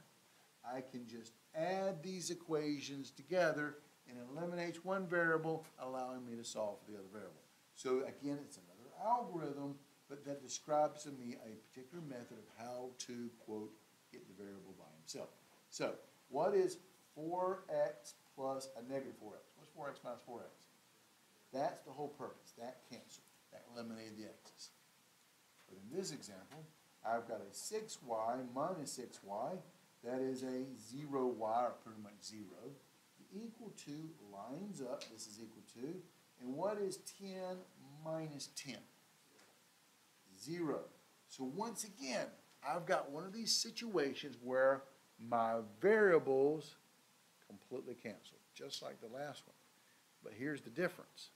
I can just add these equations together and eliminates one variable, allowing me to solve for the other variable. So again, it's another algorithm, but that describes to me a particular method of how to, quote, get the variable by himself. So, what is four x plus a negative four x? What's four x minus four x? That's the whole purpose, that canceled, that eliminated the x's. But in this example, I've got a six y minus six y, that is a zero y, or pretty much zero. The equal to lines up, this is equal to, and what is ten minus ten? Zero. So once again, I've got one of these situations where my variables completely cancel, just like the last one. But here's the difference.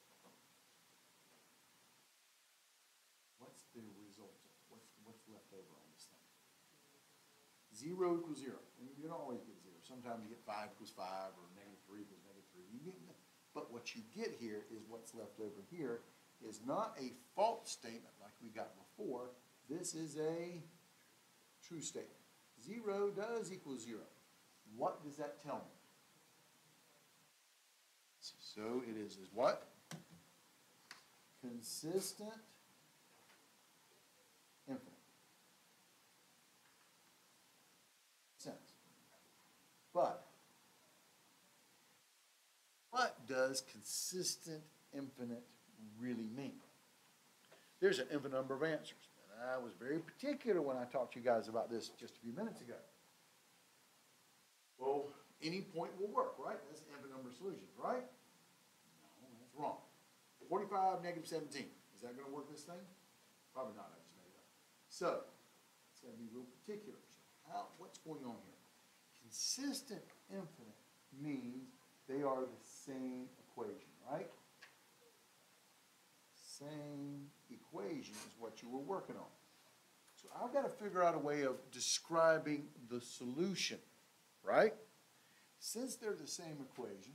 What's the result? What's, what's left over on this thing? Zero equals zero. And you don't always get zero. Sometimes you get five equals five, or negative three equals negative three. You get, but what you get here is what's left over here is not a false statement like we got before. This is a true statement. Zero does equal zero. What does that tell me? So it is, is what? Consistent, infinite. Sense. But, what does consistent, infinite really mean? There's an infinite number of answers. And I was very particular when I talked to you guys about this just a few minutes ago. Well, any point will work, right? That's an infinite number of solutions, right? No, that's wrong. Forty-five, negative seventeen, is that gonna work this thing? Probably not, I just made it up. So, it's gotta be real particular. So How, what's going on here? Consistent infinite means they are the same equation, right? Same equation is what you were working on. So I've got to figure out a way of describing the solution, right? Since they're the same equation,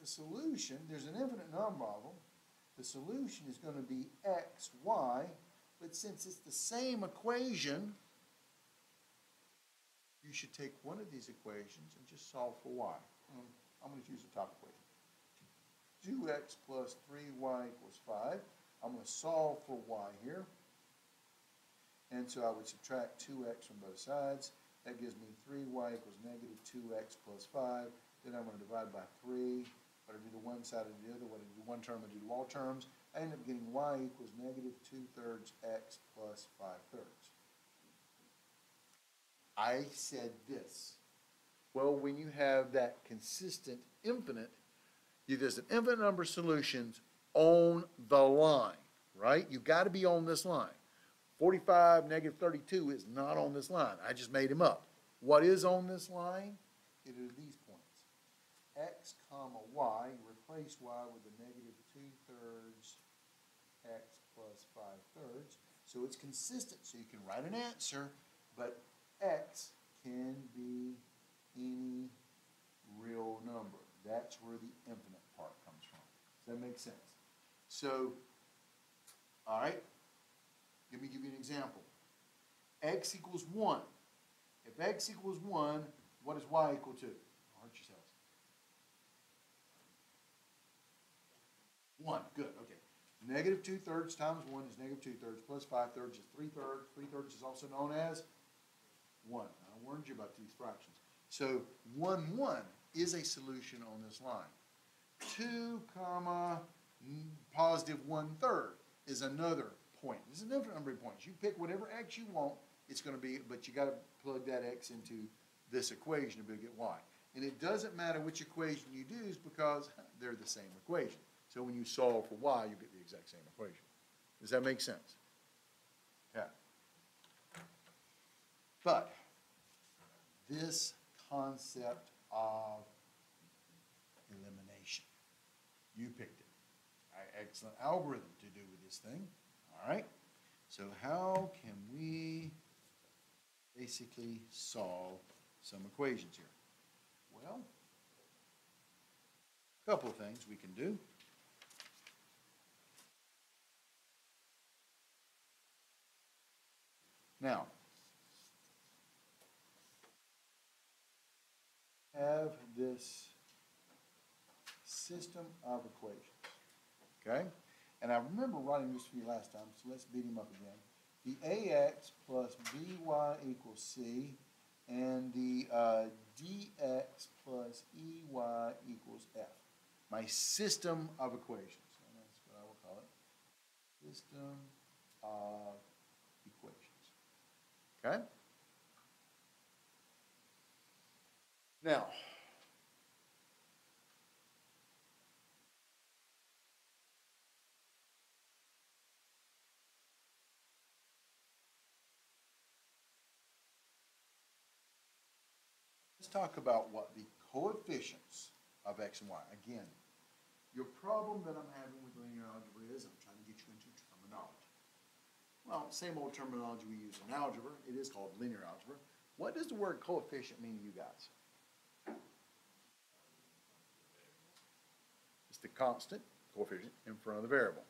the solution, there's an infinite number of them, the solution is going to be x, y, but since it's the same equation, you should take one of these equations and just solve for y. I'm going to use the top equation. 2x plus 3y equals 5. I'm going to solve for y here. And so I would subtract 2x from both sides. That gives me 3y equals negative 2x plus 5. Then I'm going to divide by 3. What I do to one side, do the other. What I do to one term, I do to all terms. I end up getting y equals negative 2 thirds x plus 5 thirds. I said this. Well, when you have that consistent infinite, you, there's an infinite number of solutions on the line, right? You've got to be on this line. 45, negative 32 is not on this line. I just made him up. What is on this line? It are these points. X comma y, replace y with a negative 2 thirds x plus 5 thirds. So it's consistent, so you can write an answer, but x can be any real number. That's where the infinite part comes from. Does that make sense? So, all right, let me give you an example. x equals 1. If x equals 1, what is y equal to? Don't Hurt yourselves. 1, good, okay. Negative 2 thirds times 1 is negative 2 thirds, plus 5 thirds is 3 thirds. 3 thirds is also known as 1. I warned you about these fractions. So 1, 1 is a solution on this line. 2 comma mm, positive 1 third is another point. There's is a different number of points. You pick whatever x you want, it's going to be, but you got to plug that x into this equation to be able to get y. And it doesn't matter which equation you use because they're the same equation. So when you solve for y, you get the exact same equation. Does that make sense? Yeah. But this concept of elimination, you picked it. Excellent algorithm to do with this thing. All right, so how can we basically solve some equations here? Well, a couple of things we can do. Now, have this system of equations, okay? And I remember writing this for you last time, so let's beat him up again. The AX plus BY equals C, and the uh, DX plus EY equals F. My system of equations, and that's what I will call it. System of equations. Okay? Now, let's talk about what the coefficients of x and y. Again, your problem that I'm having with linear algebra is I'm trying to get you into terminology. Well, same old terminology we use in algebra. It is called linear algebra. What does the word coefficient mean to you guys? The constant coefficient in front of the variable.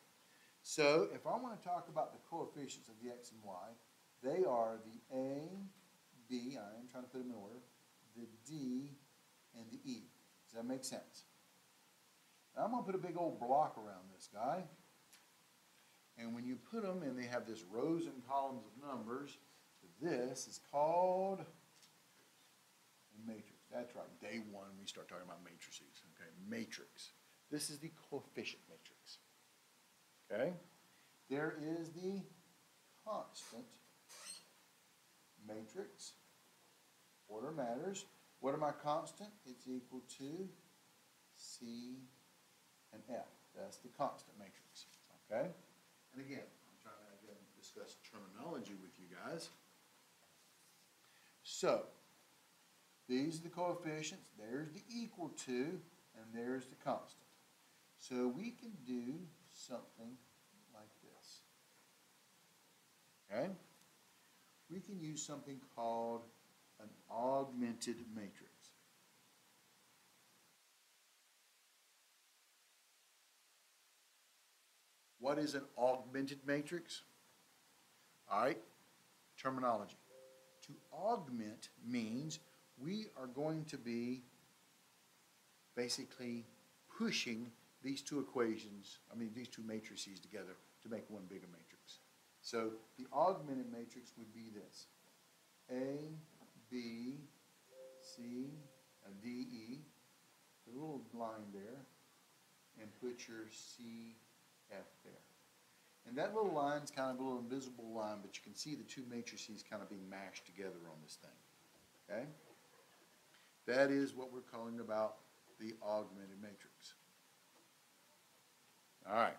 So if I want to talk about the coefficients of the x and y, they are the a, b, I am trying to put them in order, the d, and the e. Does that make sense? Now I'm going to put a big old block around this guy. And when you put them and they have this rows and columns of numbers, this is called a matrix. That's right. Day one, we start talking about matrices. Okay, matrix. This is the coefficient matrix. Okay? There is the constant matrix. Order matters. What are my constant? It's equal to C and F. That's the constant matrix. Okay? And again, I'm trying to again discuss terminology with you guys. So, these are the coefficients, there's the equal to, and there's the constant. So we can do something like this. Okay? We can use something called an augmented matrix. What is an augmented matrix? All right, terminology. To augment means we are going to be basically pushing these two equations, I mean, these two matrices together to make one bigger matrix. So the augmented matrix would be this. A, B, C, D, E, the little line there, and put your C, F there. And that little line's kind of a little invisible line, but you can see the two matrices kind of being mashed together on this thing. Okay? That is what we're calling about the augmented matrix. All right.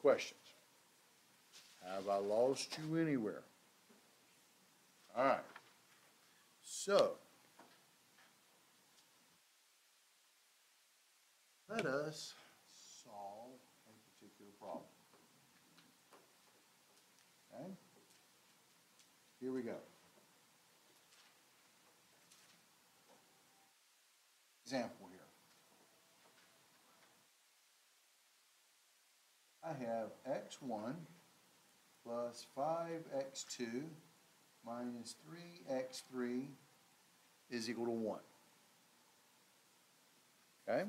Questions? Have I lost you anywhere? All right. So, let us solve a particular problem. Okay? Here we go. Example here. I have x1 plus 5x2 minus 3x3 is equal to 1. Okay?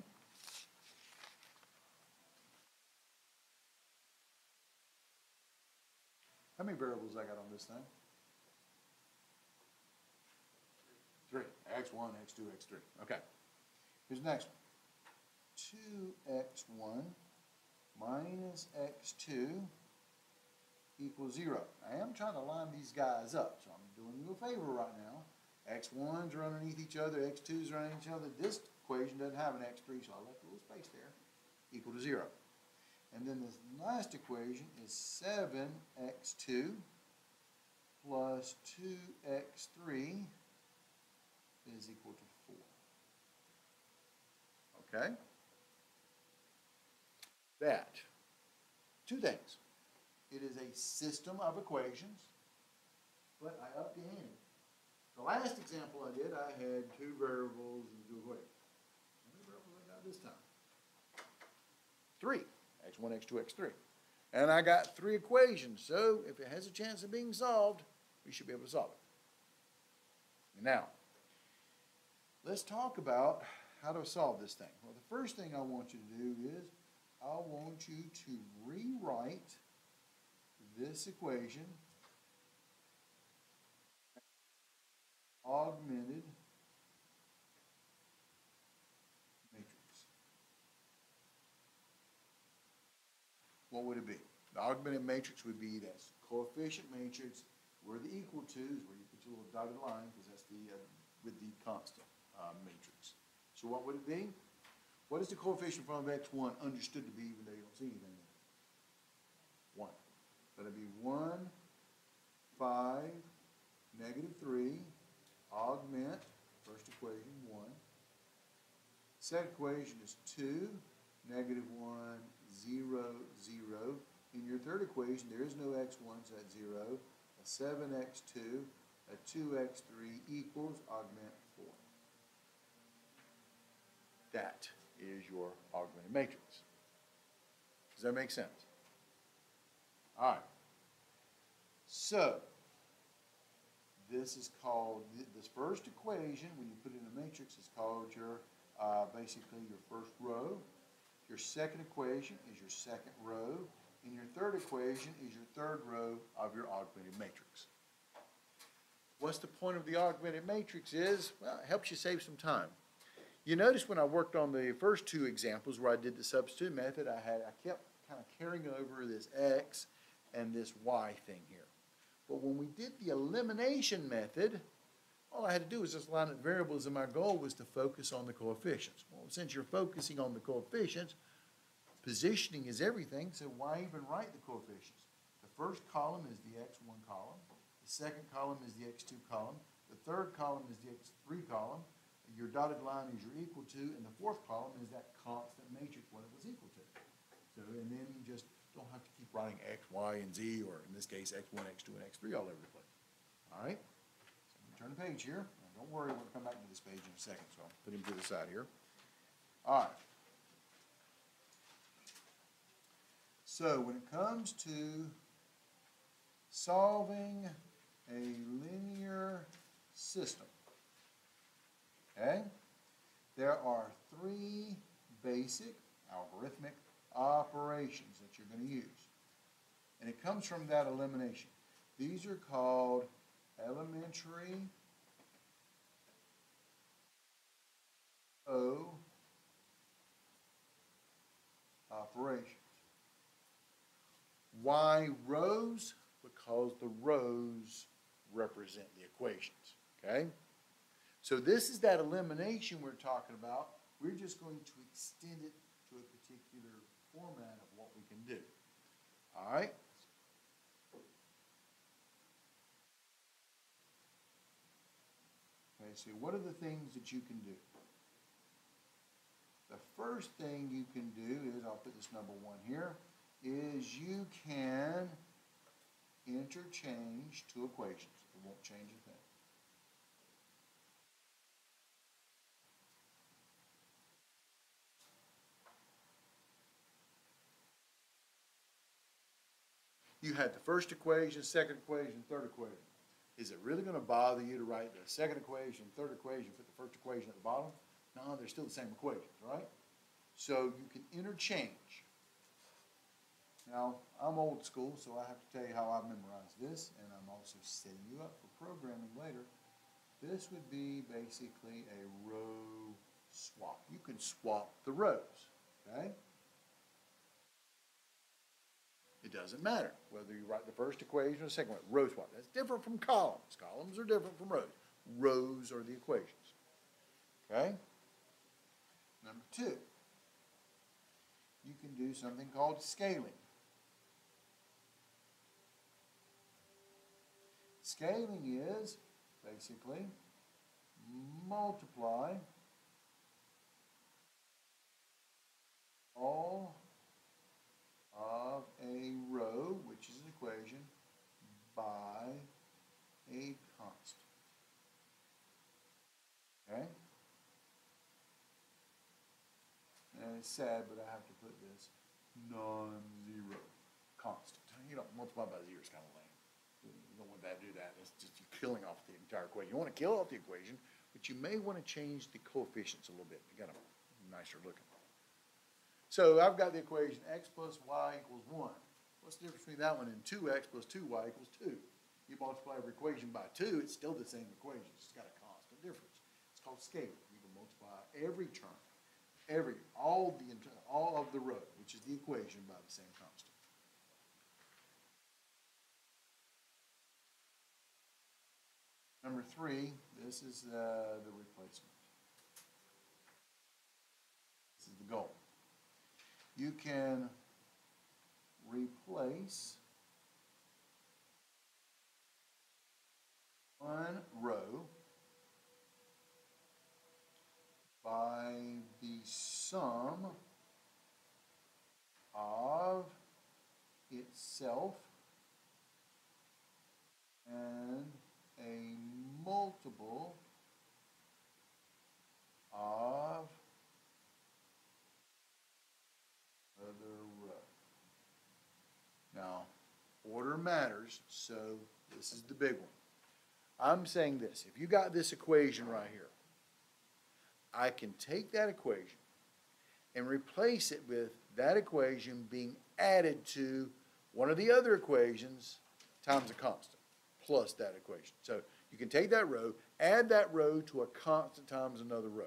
How many variables I got on this thing? Three. X1, X2, X3. Okay. Here's the next one. 2x1 minus x2 equals 0. I am trying to line these guys up, so I'm doing you a favor right now. x1's are underneath each other, x2's are underneath each other. This equation doesn't have an x3, so I left a little space there, equal to 0. And then this last equation is 7x2 plus 2x3 is equal to 4. Okay? That, two things. It is a system of equations, but I upped the ante. The last example I did, I had two variables and two equations. How many variables I got this time? Three, x one, x two, x three. And I got three equations, so if it has a chance of being solved, we should be able to solve it. Now, let's talk about how to solve this thing. Well, the first thing I want you to do is, I want you to rewrite this equation augmented matrix. What would it be? The augmented matrix would be this coefficient matrix where the equal to is where you put your little dotted line because that's the, uh, with the constant, uh, matrix. So what would it be? What is the coefficient from x one understood to be even though you don't see anything There? One. So it'd be one, five, negative three, augment, first equation, one. Second equation is two, negative one, zero, zero. In your third equation, there is no x one, so that's zero. A seven x two, a two x three equals augment four. That is your augmented matrix. Does that make sense? All right. So, this is called, th- this first equation, when you put it in a matrix, is called your, uh, basically your first row. Your second equation is your second row, and your third equation is your third row of your augmented matrix. What's the point of the augmented matrix is, well, it helps you save some time. You notice when I worked on the first two examples where I did the substitute method, I had, I kept kind of carrying over this x and this y thing here. But when we did the elimination method, all I had to do was just line up variables, and my goal was to focus on the coefficients. Well, since you're focusing on the coefficients, positioning is everything, so why even write the coefficients? The first column is the x one column, the second column is the x two column, the third column is the x three column, your dotted line is your equal to, and the fourth column is that constant matrix, what it was equal to. So, and then you just don't have to keep writing x, y, and z, or in this case, x one, x two, and x three all over the place. All right? So me turn the page here. Now, Don't worry, we'll come back to this page in a second, so I'll put him to the side here. All right. So when it comes to solving a linear system, okay, there are three basic algorithmic operations that you're going to use. And it comes from that elimination. These are called elementary row operations. Why rows? Because the rows represent the equations, okay? So this is that elimination we're talking about. We're just going to extend it to a particular format of what we can do. All right? Okay, so what are the things that you can do? The first thing you can do is, I'll put this number one here, is you can interchange two equations. It won't change a thing. You had the first equation, second equation, third equation. Is it really gonna bother you to write the second equation, third equation, put the first equation at the bottom? No, they're still the same equations, right? So you can interchange. Now, I'm old school, so I have to tell you how I memorized this, and I'm also setting you up for programming later. This would be basically a row swap. You can swap the rows, okay? It doesn't matter whether you write the first equation or the second one, row swap. That's different from columns. Columns are different from rows. Rows are the equations. Okay? Number two, you can do something called scaling. Scaling is basically multiply all of a row, which is an equation, by a constant. Okay? And it's sad, but I have to put this non-zero constant. You know, multiply by zero is kind of lame. You don't want that, to do that. It's just, you're killing off the entire equation. You want to kill off the equation, but you may want to change the coefficients a little bit. You got them nicer looking. So I've got the equation x plus y equals one. What's the difference between that one and two x plus two y equals two? You multiply every equation by two, it's still the same equation, It's got a constant difference. It's called scalar. You can multiply every term, every, all the, all of the row, which is the equation by the same constant. Number three, this is, uh, the replacement. This is the goal. You can replace one row by the sum of itself and a multiple of other row. Now, order matters, so this is the big one. I'm saying this, if you got this equation right here, I can take that equation and replace it with that equation being added to one of the other equations times a constant, plus that equation. So you can take that row, add that row to a constant times another row.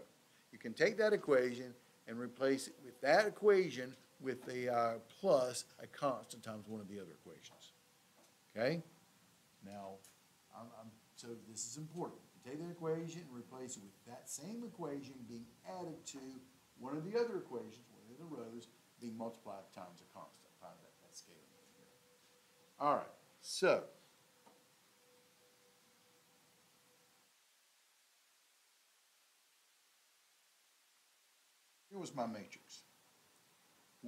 You can take that equation and replace it with that equation with the, uh, plus a constant times one of the other equations. Okay? Now, I'm, I'm, so this is important. You take that equation and replace it with that same equation being added to one of the other equations, one of the rows, being multiplied times a constant, find that, that scalar. All right, so. Here was my matrix.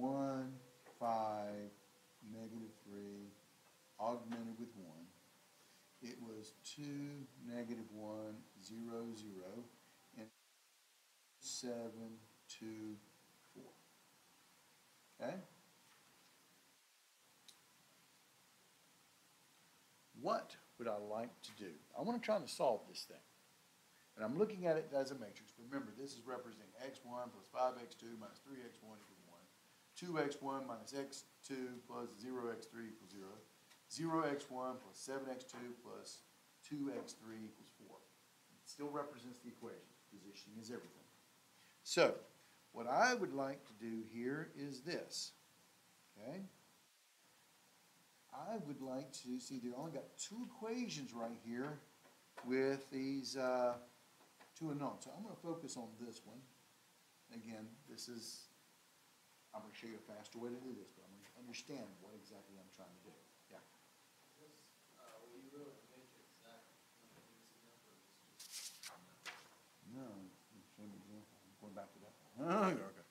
One, five, negative three, augmented with one. It was two, negative one, zero, zero, and seven, two, four. Okay? What would I like to do? I want to try to solve this thing. And I'm looking at it as a matrix. Remember, this is representing x one plus five x two minus three x one equals one. Two x one minus x two plus zero x three equals zero. Zero x one plus seven x two plus two x three equals four. It still represents the equation. Positioning is everything. So, what I would like to do here is this, okay? I would like to, see, they only got two equations right here with these, uh, two unknowns. So I'm gonna focus on this one. Again, this is, I'm gonna show you a faster way to do this, but I'm gonna understand what exactly I'm trying to do. Yeah. Uh, when you wrote the matrix, that, number, is the number, is just. No, same example, I'm going back to that. one. Okay.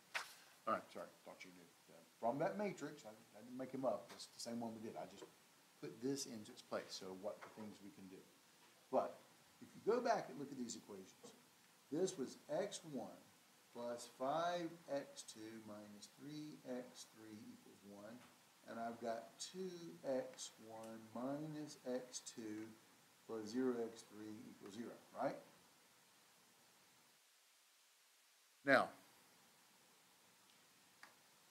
All right, sorry, thought you knew. Uh, From that matrix, I, I didn't make him up, it's the same one we did, I just put this into its place, so what the things we can do. But, if you go back and look at these equations, this was x one plus five x two minus three x three equals one, and I've got two x one minus x two plus zero x three equals zero, right? Now,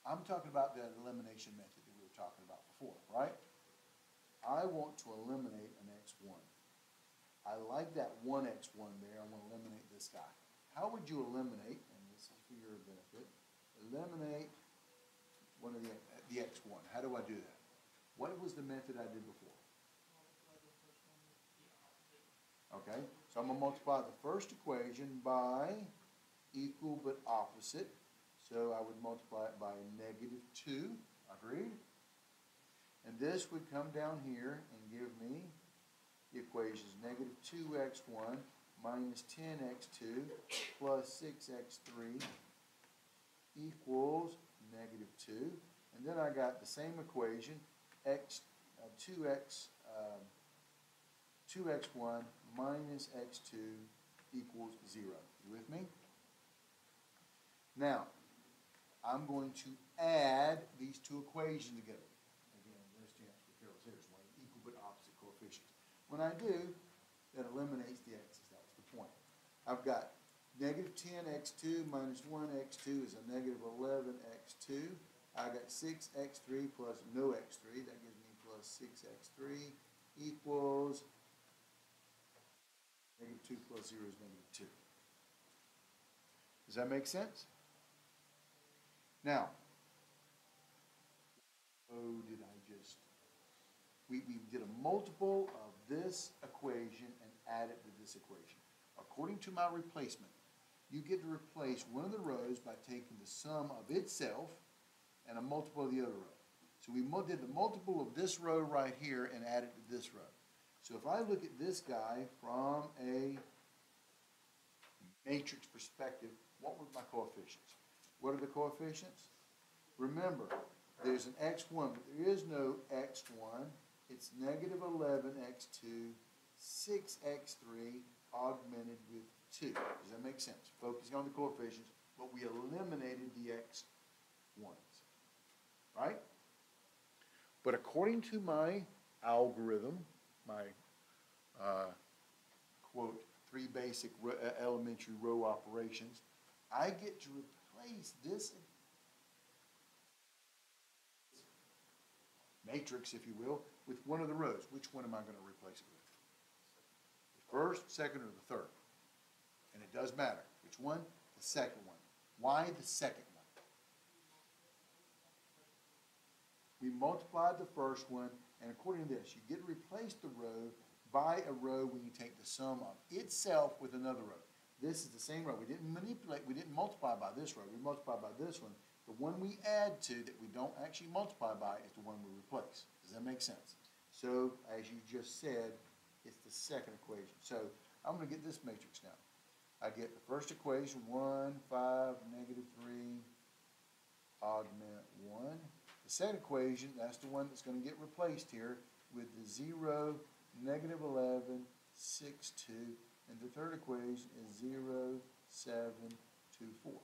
I'm talking about that elimination method that we were talking about before, right? I want to eliminate an x one. I like that one x one there, I'm gonna eliminate this guy. How would you eliminate, benefit, eliminate one of the, the x one? How do I do that? What was the method I did before? Okay, so I'm gonna multiply the first equation by equal but opposite. So I would multiply it by negative two, agreed? And this would come down here and give me the equations negative two x one minus ten x two plus six x three equals negative two. And And then I got the same equation, x, uh, two x, um, two x one minus x two equals zero. You with me? Now, I'm going to add these two equations together. Again, there's chance for Carol's here, it's one equal but opposite coefficients. When I do, that eliminates the x's, that was the point. I've got negative ten x two minus one x two is a negative eleven x two. I got six x three plus no x three, that gives me plus six x three equals negative two plus zero is negative two. Does that make sense? Now, oh, did I just, we, we did a multiple of this equation and add it to this equation. According to my replacement, you get to replace one of the rows by taking the sum of itself and a multiple of the other row. So we did the multiple of this row right here and added to this row. So if I look at this guy from a matrix perspective, what were my coefficients? What are the coefficients? Remember, there's an x one, but there is no x one. It's negative eleven x two, six x three augmented with two. Does that make sense? Focusing on the coefficients, but we eliminated the x ones. Right? But according to my algorithm, my, uh, quote, three basic uh, elementary row operations, I get to replace this matrix, if you will, with one of the rows. Which one am I gonna replace it with? The first, second, or the third? And it does matter. Which one? The second one. Why the second one? We multiplied the first one, and according to this, you get to replace the row by a row when you take the sum of itself with another row. This is the same row. We didn't manipulate, we didn't multiply by this row, we multiplied by this one. The one we add to that we don't actually multiply by is the one we replace. Does that make sense? So, as you just said, it's the second equation. So, I'm gonna get this matrix now. I get the first equation, one, five, negative three, augment one. The second equation, that's the one that's gonna get replaced here with the zero, negative eleven, six, two. And the third equation is zero, seven, two, four.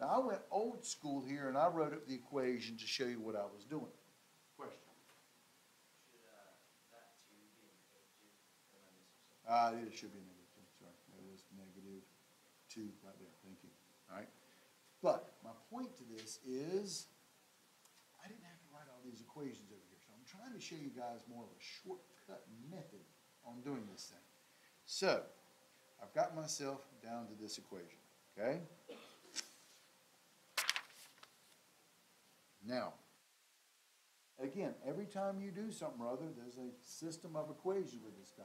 Now, I went old school here and I wrote up the equation to show you what I was doing. Question? Should, uh, that two be in code two, or am I missing something? Uh, it should be two, sorry, it was negative two right there, thank you, all right? But my point to this is, I didn't have to write all these equations over here, so I'm trying to show you guys more of a shortcut method on doing this thing. So, I've got myself down to this equation, okay? Now, again, every time you do something or other, there's a system of equations with this guy.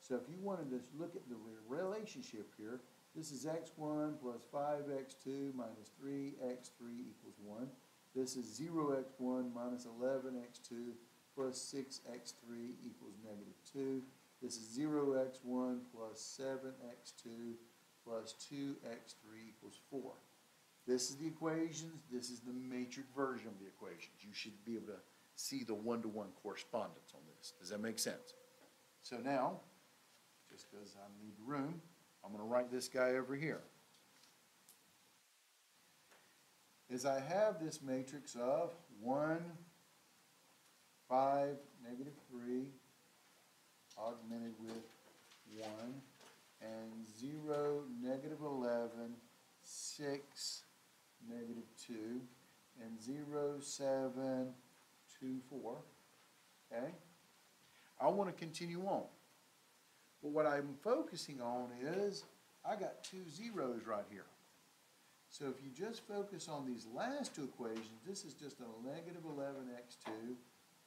So if you wanted to look at the relationship here, this is x one plus five x two minus three x three equals one. This is zero x one minus eleven x two plus six x three equals negative two. This is zero x one plus seven x two plus two x three equals four. This is the equations, this is the matrix version of the equations. You should be able to see the one-to-one correspondence on this. Does that make sense? So now, just because I need room, I'm gonna write this guy over here. Is I have this matrix of one, five, negative three, augmented with one, and zero, negative eleven, six, negative two, and zero, seven, two, four, okay? I wanna continue on. But what I'm focusing on is, I got two zeros right here. So if you just focus on these last two equations, this is just a negative eleven x two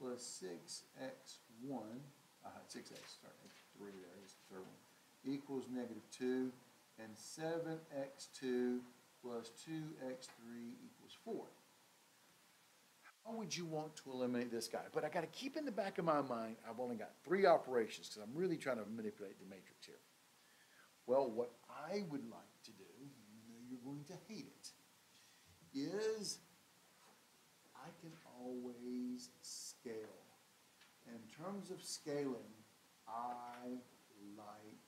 plus six x one, uh, six x, sorry, three there is the third one, equals negative two, and seven x two plus two x three equals four. How would you want to eliminate this guy? But I gotta keep in the back of my mind, I've only got three operations, because I'm really trying to manipulate the matrix here. Well, what I would like to do, you know you're going to hate it, is I can always scale. In terms of scaling, I like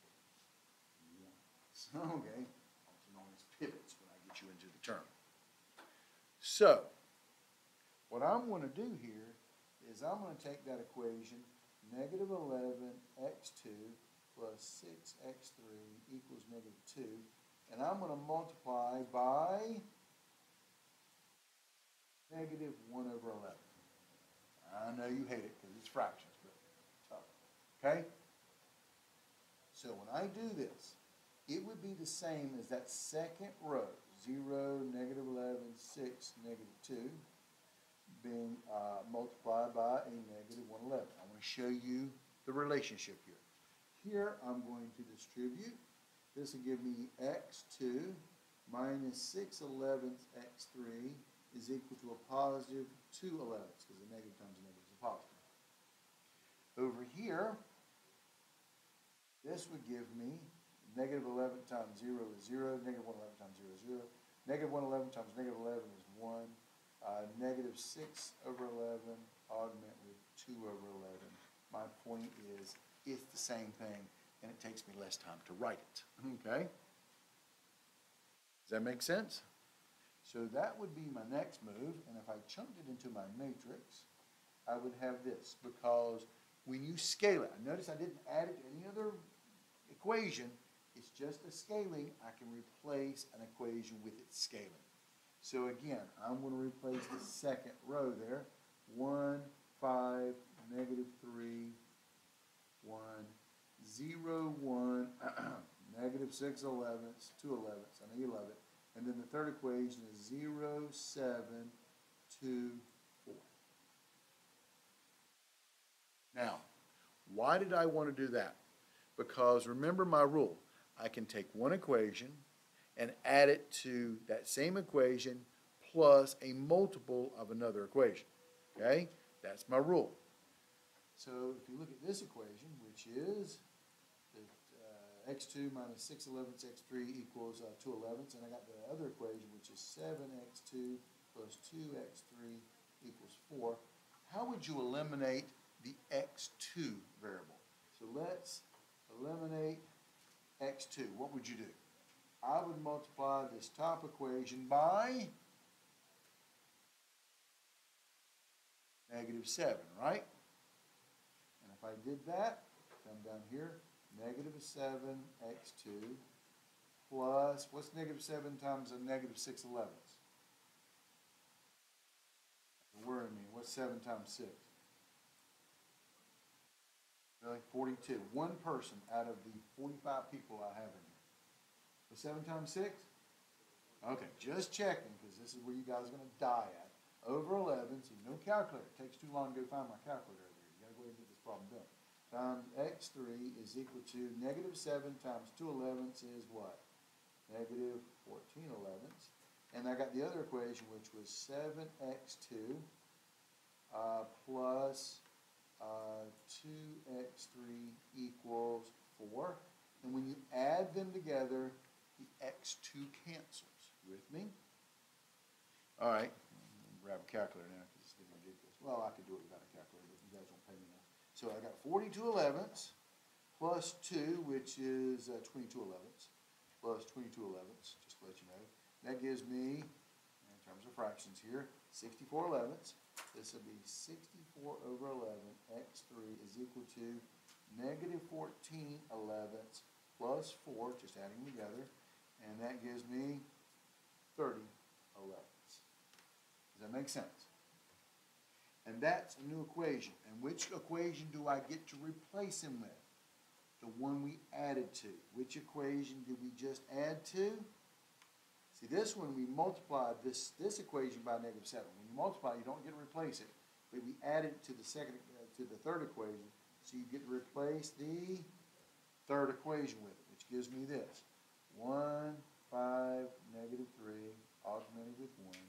ones, okay? Also known as pivots when I get you into the term. So, what I'm gonna do here is I'm gonna take that equation, negative eleven x two plus six x three equals negative two, and I'm gonna multiply by negative one over eleven. I know you hate it because it's fractions, but tough, okay? So when I do this, it would be the same as that second row, zero, negative eleven, six, negative two, being uh, multiplied by a negative one eleven. I want to show you the relationship here. Here, I'm going to distribute. This will give me x two minus six elevenths x three is equal to a positive two elevenths, because a negative times a negative is a positive. Over here, this would give me negative eleven times zero is zero, negative one eleven times zero is zero. Negative one eleven times negative eleven is one. Uh, negative six over eleven, augment with two over eleven. My point is, it's the same thing, and it takes me less time to write it, okay? Does that make sense? So that would be my next move, and if I chunked it into my matrix, I would have this, because when you scale it, notice I didn't add it to any other equation, it's just a scaling, I can replace an equation with its scaling. So again, I'm gonna replace the second row there, one, five, negative three, one, zero, one, negative six elevenths, two elevenths, I know you love it. And then the third equation is zero, seven, two, four. Now, why did I want to do that? Because remember my rule, I can take one equation and add it to that same equation plus a multiple of another equation, okay? That's my rule. So if you look at this equation, which is that uh, x two minus six elevenths x three equals uh, two elevenths, and I got the other equation, which is seven x two plus two x three equals four. How would you eliminate the x two variable? So let's eliminate x two. What would you do? I would multiply this top equation by negative seven, right? And if I did that, come down here, negative seven x two plus, what's negative seven times a negative six elevenths? Where mean, what's seven times six? Really, forty-two. One person out of the forty-five people I have in. So seven times six? Okay, just checking, because this is where you guys are gonna die at. Over eleven, so no calculator, it takes too long to go find my calculator over here, you gotta go ahead and get this problem done. Times x three is equal to negative seven times two elevenths is what? Negative fourteen elevenths. And I got the other equation, which was seven x two, uh, plus, uh, two x three equals four. And when you add them together, the x two cancels. You with me? All right, grab a calculator now, because it's getting ridiculous. Well, I could do it without a calculator, but you guys won't pay me enough. So I got forty-two elevenths plus two, which is uh, twenty-two elevenths, plus twenty-two elevenths, just to let you know. That gives me, in terms of fractions here, sixty-four elevenths. This will be sixty-four over eleven, x three is equal to negative fourteen elevenths plus four, just adding together, and that gives me thirty elevenths. Does that make sense? And that's a new equation. And which equation do I get to replace him with? The one we added to. Which equation did we just add to? See, this one, we multiplied this, this equation by negative seven. When you multiply, you don't get to replace it. But we added it to the second, uh, to the third equation, so you get to replace the third equation with it, which gives me this. One, five, negative three, augmented with one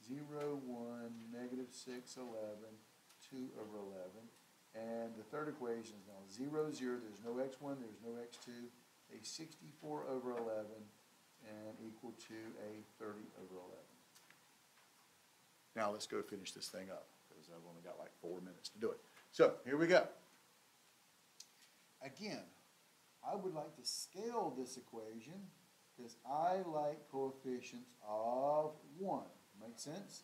zero, one, negative six, eleven, two over eleven. And the third equation is now zero, zero, there's no x one, there's no x two, a sixty-four over eleven, and equal to a thirty over eleven. Now let's go finish this thing up. because I've only got like four minutes to do it. So, here we go. Again, I would like to scale this equation because I like coefficients of 1. Make sense?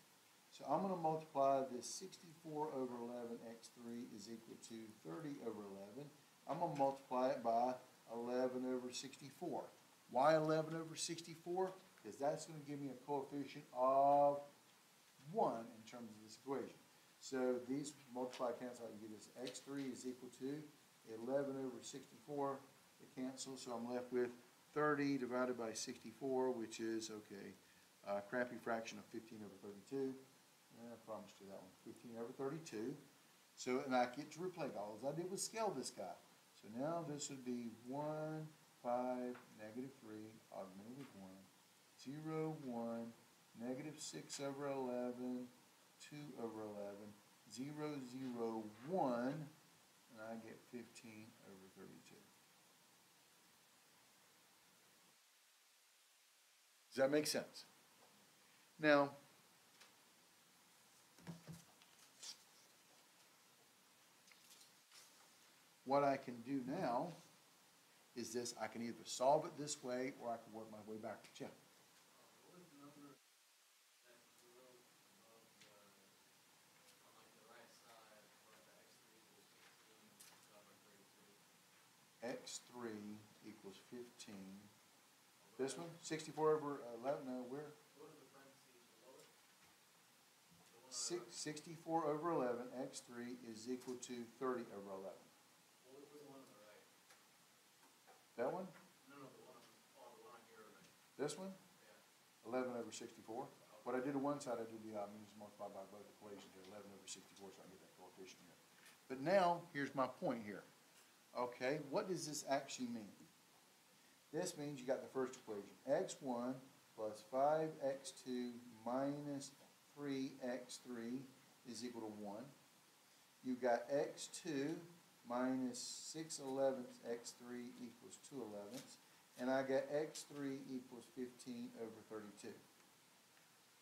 So I'm going to multiply this 64 over 11x3 is equal to 30 over 11. I'm going to multiply it by 11 over 64. Why 11 over 64? Because that's going to give me a coefficient of 1 in terms of this equation. So these multiply cancel out and get this x3 is equal to 11 over 64 cancel, so I'm left with 30 divided by 64, which is, okay, a crappy fraction of 15 over 32. And I promised you that one, 15 over 32. So, and I get to replace all I did was scale this guy. So now this would be 1, 5, negative 3, augmented with 1, 0, 1, negative 6 over 11, 2 over 11, 0, 0, 1, and I get 15 Does that make sense? Now, what I can do now is this. I can either solve it this way or I can work my way back to x3 equals 15. This one, sixty-four over eleven, no, six, sixty-four over eleven, X three is equal to thirty over eleven. That one, No, no, the one on, the one on this one, eleven over sixty-four. What I did to one side, I did the, uh, I mean, just multiply by both equations here, eleven over sixty-four, so I get that coefficient here. But now, here's my point here. Okay, what does this actually mean? This means you got the first equation, x one plus five x two minus three x three is equal to one. You've got x two minus six elevenths x three equals two elevenths. And I got x three equals fifteen over thirty-two.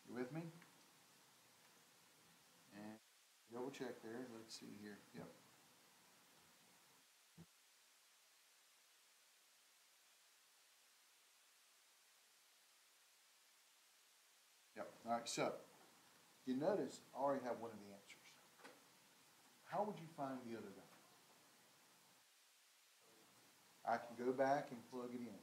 You with me? And double check there, let's see here, yep. All right, so, you notice I already have one of the answers. How would you find the other guy? I can go back and plug it in.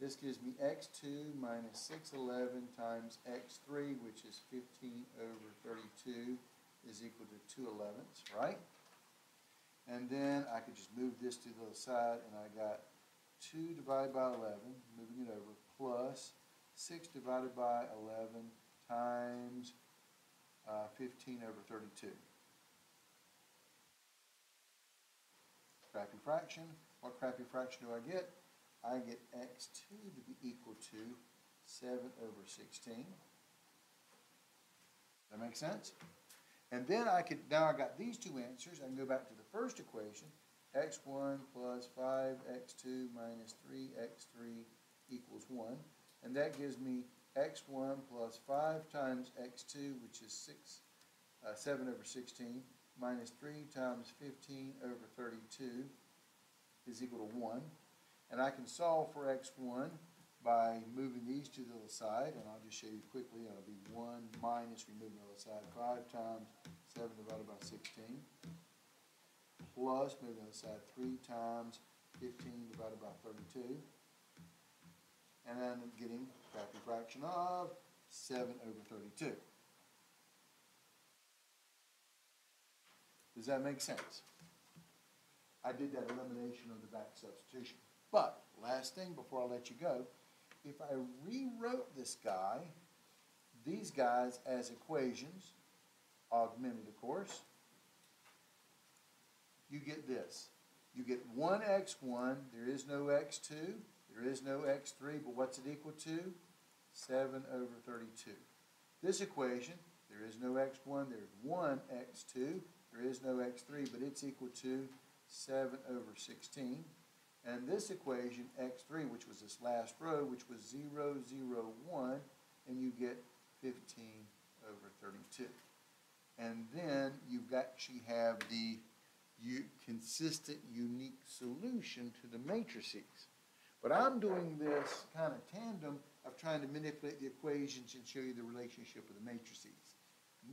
This gives me x two minus six eleven times x three, which is fifteen over thirty-two, is equal to two elevenths, right? And then I could just move this to the other side, and I got two divided by eleven, moving it over, plus six divided by eleven times uh, fifteen over thirty-two. Crappy fraction, what crappy fraction do I get? I get x two to be equal to seven over sixteen. That make sense? And then I could, now I got these two answers, I can go back to the first equation, x one plus five x two minus three x three equals one. And that gives me x one plus five times x two, which is six, uh, seven over sixteen, minus three times fifteen over thirty-two is equal to one. And I can solve for x one by moving these to the other side, and I'll just show you quickly, it'll be one minus, removing the other side, five times seven divided by sixteen, plus, moving the other side, three times fifteen divided by thirty-two, and then I'm getting crappy fraction of seven over thirty-two. Does that make sense? I did that elimination of the back substitution. But, last thing before I let you go, if I rewrote this guy, these guys as equations, augmented of course, you get this. You get one x one, there is no x two, there is no x three, but what's it equal to? Seven over thirty-two. This equation, there is no x one, there's one x two, there is no x three, but it's equal to seven over sixteen. And this equation, x three, which was this last row, which was zero, zero, one, and you get fifteen over thirty-two. And then you've actually have the consistent, unique solution to the matrices. But I'm doing this kind of tandem of trying to manipulate the equations and show you the relationship of the matrices.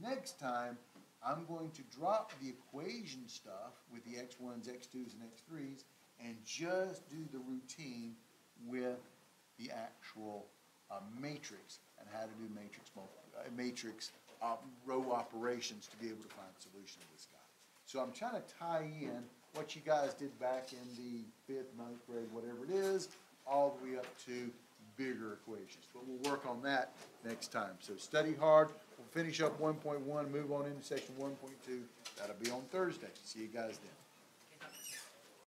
Next time, I'm going to drop the equation stuff with the x ones, x twos, and x threes, and just do the routine with the actual, uh, matrix and how to do matrix uh, matrix, uh, row operations to be able to find the solution to this guy. So I'm trying to tie in what you guys did back in the fifth, ninth grade, whatever it is, all the way up to bigger equations. But we'll work on that next time. So study hard. We'll finish up one point one, move on into section one point two. That'll be on Thursday. See you guys then.